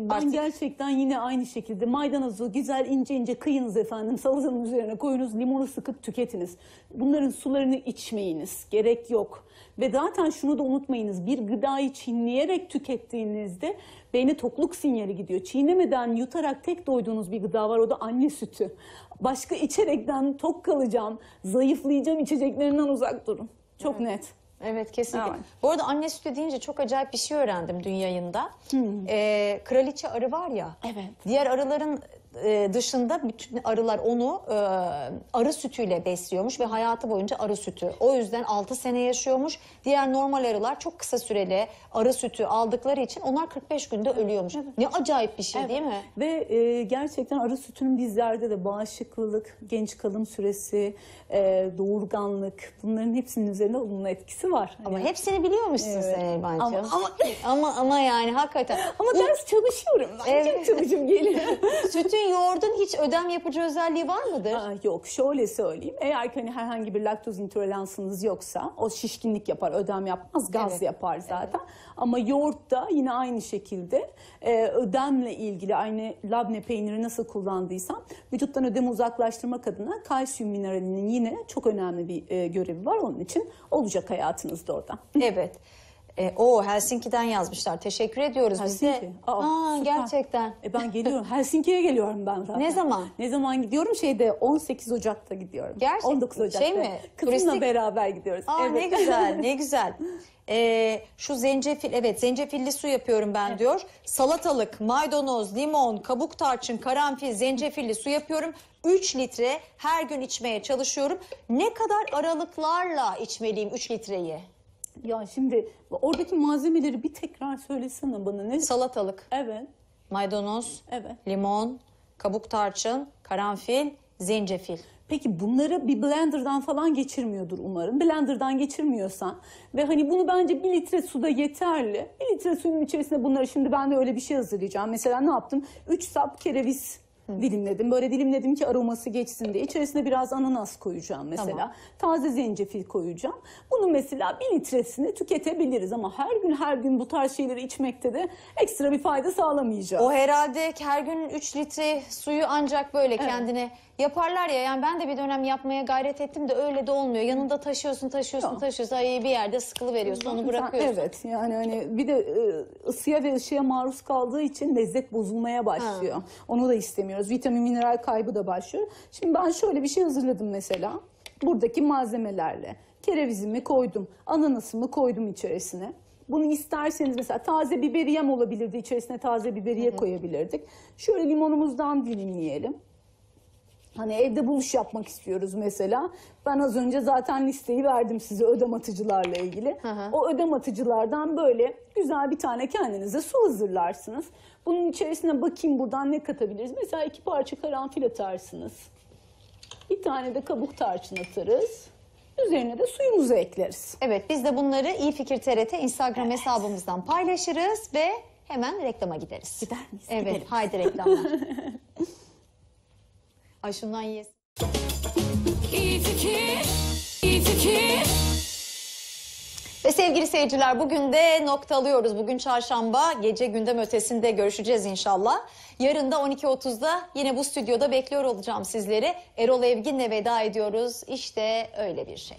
ben artık- gerçekten yine aynı şekilde maydanozu güzel ince ince kıyınız efendim. Salatanın üzerine koyunuz, limonu sıkıp tüketiniz. Bunların sularını içmeyiniz. Gerek yok. Ve zaten şunu da unutmayınız. Bir gıdayı çiğneyerek tükettiğinizde beyne tokluk sinyali gidiyor. Çiğnemeden yutarak tek doyduğunuz bir gıda var o da anne sütü. Başka içerekten tok kalacağım, zayıflayacağım içeceklerinden uzak durun. Çok net. Evet kesinlikle. Evet. Bu arada anne sütü deyince çok acayip bir şey öğrendim dün yayında. Ee, kraliçe arı var ya. Evet. Diğer arıların dışında bütün arılar onu e, arı sütüyle besliyormuş ve hayatı boyunca arı sütü. O yüzden 6 sene yaşıyormuş. Diğer normal arılar çok kısa süreli arı sütü aldıkları için onlar 45 günde ölüyormuş. Ne acayip bir şey değil mi? Ve e, gerçekten arı sütünün bizlerde de bağışıklılık, genç kalım süresi, e, doğurganlık bunların hepsinin üzerine olumlu etkisi var. Ama Hani- hepsini biliyormuşsun Evet. sen Elbancığım. Ama- Ama, ama, ama yani hakikaten. ama ders çalışıyorum ben. Evet. Çok çalışım geliyor. Sütün yoğurdun hiç ödem yapıcı özelliği var mıdır? Aa, yok şöyle söyleyeyim. Eğer ki hani herhangi bir laktoz intoleransınız yoksa o şişkinlik yapar, ödem yapmaz, gaz Evet. yapar zaten. Ama yoğurt da yine aynı şekilde e, ödemle ilgili aynı labne peyniri nasıl kullandıysam vücuttan ödemi uzaklaştırmak adına kalsiyum mineralinin yine çok önemli bir e, görevi var. Onun için olacak hayatınızda orada. Evet. E, o Helsinki'den yazmışlar. Teşekkür ediyoruz biz de. Helsinki. Aa, Aa, süper. gerçekten. E ben geliyorum. Helsinki'ye geliyorum ben zaten. Ne zaman? Ne zaman gidiyorum? Şeyde 18 Ocak'ta gidiyorum. Gerçek- 19 Ocak'ta. şey mi? Kızımla Turistik- beraber gidiyoruz. Aa, ne Evet. güzel, ne güzel. E, şu zencefil, evet zencefilli su yapıyorum ben diyor. Salatalık, maydanoz, limon, kabuk tarçın, karanfil, zencefilli su yapıyorum. 3 litre her gün içmeye çalışıyorum. Ne kadar aralıklarla içmeliyim 3 litreyi? Ya şimdi oradaki malzemeleri bir tekrar söylesene bana. Ne? Salatalık, Evet. maydanoz, Evet. limon, kabuk tarçın, karanfil, zencefil. Peki bunları bir blenderdan falan geçirmiyordur umarım. Blenderdan geçirmiyorsan ve hani bunu bence bir litre suda yeterli. Bir litre suyun içerisine bunları şimdi ben de öyle bir şey hazırlayacağım. Mesela ne yaptım? 3 sap kereviz dilimledim. Böyle dilimledim ki aroması geçsin diye. İçerisine biraz ananas koyacağım mesela. Tamam. Taze zencefil koyacağım. Bunu mesela bir litresini tüketebiliriz ama her gün her gün bu tarz şeyleri içmekte de ekstra bir fayda sağlamayacağız. O herhalde her gün 3 litre suyu ancak böyle kendine yaparlar ya. Yani ben de bir dönem yapmaya gayret ettim de öyle de olmuyor. Yanında taşıyorsun, taşıyorsun, Yok. taşıyorsun. Ay bir yerde sıkılı veriyorsun, onu bırakıyorsun. Evet yani hani bir de e, ısıya ve ışığa maruz kaldığı için lezzet bozulmaya başlıyor. Onu da istemiyoruz. Vitamin mineral kaybı da başlıyor. Şimdi ben şöyle bir şey hazırladım mesela. Buradaki malzemelerle. Kerevizimi koydum. Ananasımı koydum içerisine. Bunu isterseniz mesela taze biberiyem olabilirdi. İçerisine taze biberiye koyabilirdik. Şöyle limonumuzdan dilimleyelim. Hani evde buluş yapmak istiyoruz mesela. Ben az önce zaten listeyi verdim size ödem atıcılarla ilgili. O ödem atıcılardan böyle güzel bir tane kendinize su hazırlarsınız. Bunun içerisine bakayım buradan ne katabiliriz. Mesela iki parça karanfil atarsınız. Bir tane de kabuk tarçın atarız. Üzerine de suyumuzu ekleriz. Evet biz de bunları İyi Fikir TRT Instagram hesabımızdan paylaşırız ve hemen reklama gideriz. Gider miyiz? Evet Gidelim. haydi reklamlar. Ay şundan yiyesin. İyi fikir, iyi fikir. Ve sevgili seyirciler bugün de nokta alıyoruz. Bugün çarşamba gece gündem ötesinde görüşeceğiz inşallah. Yarın da 12.30'da yine bu stüdyoda bekliyor olacağım sizleri. Erol Evgin'le veda ediyoruz. İşte öyle bir şey.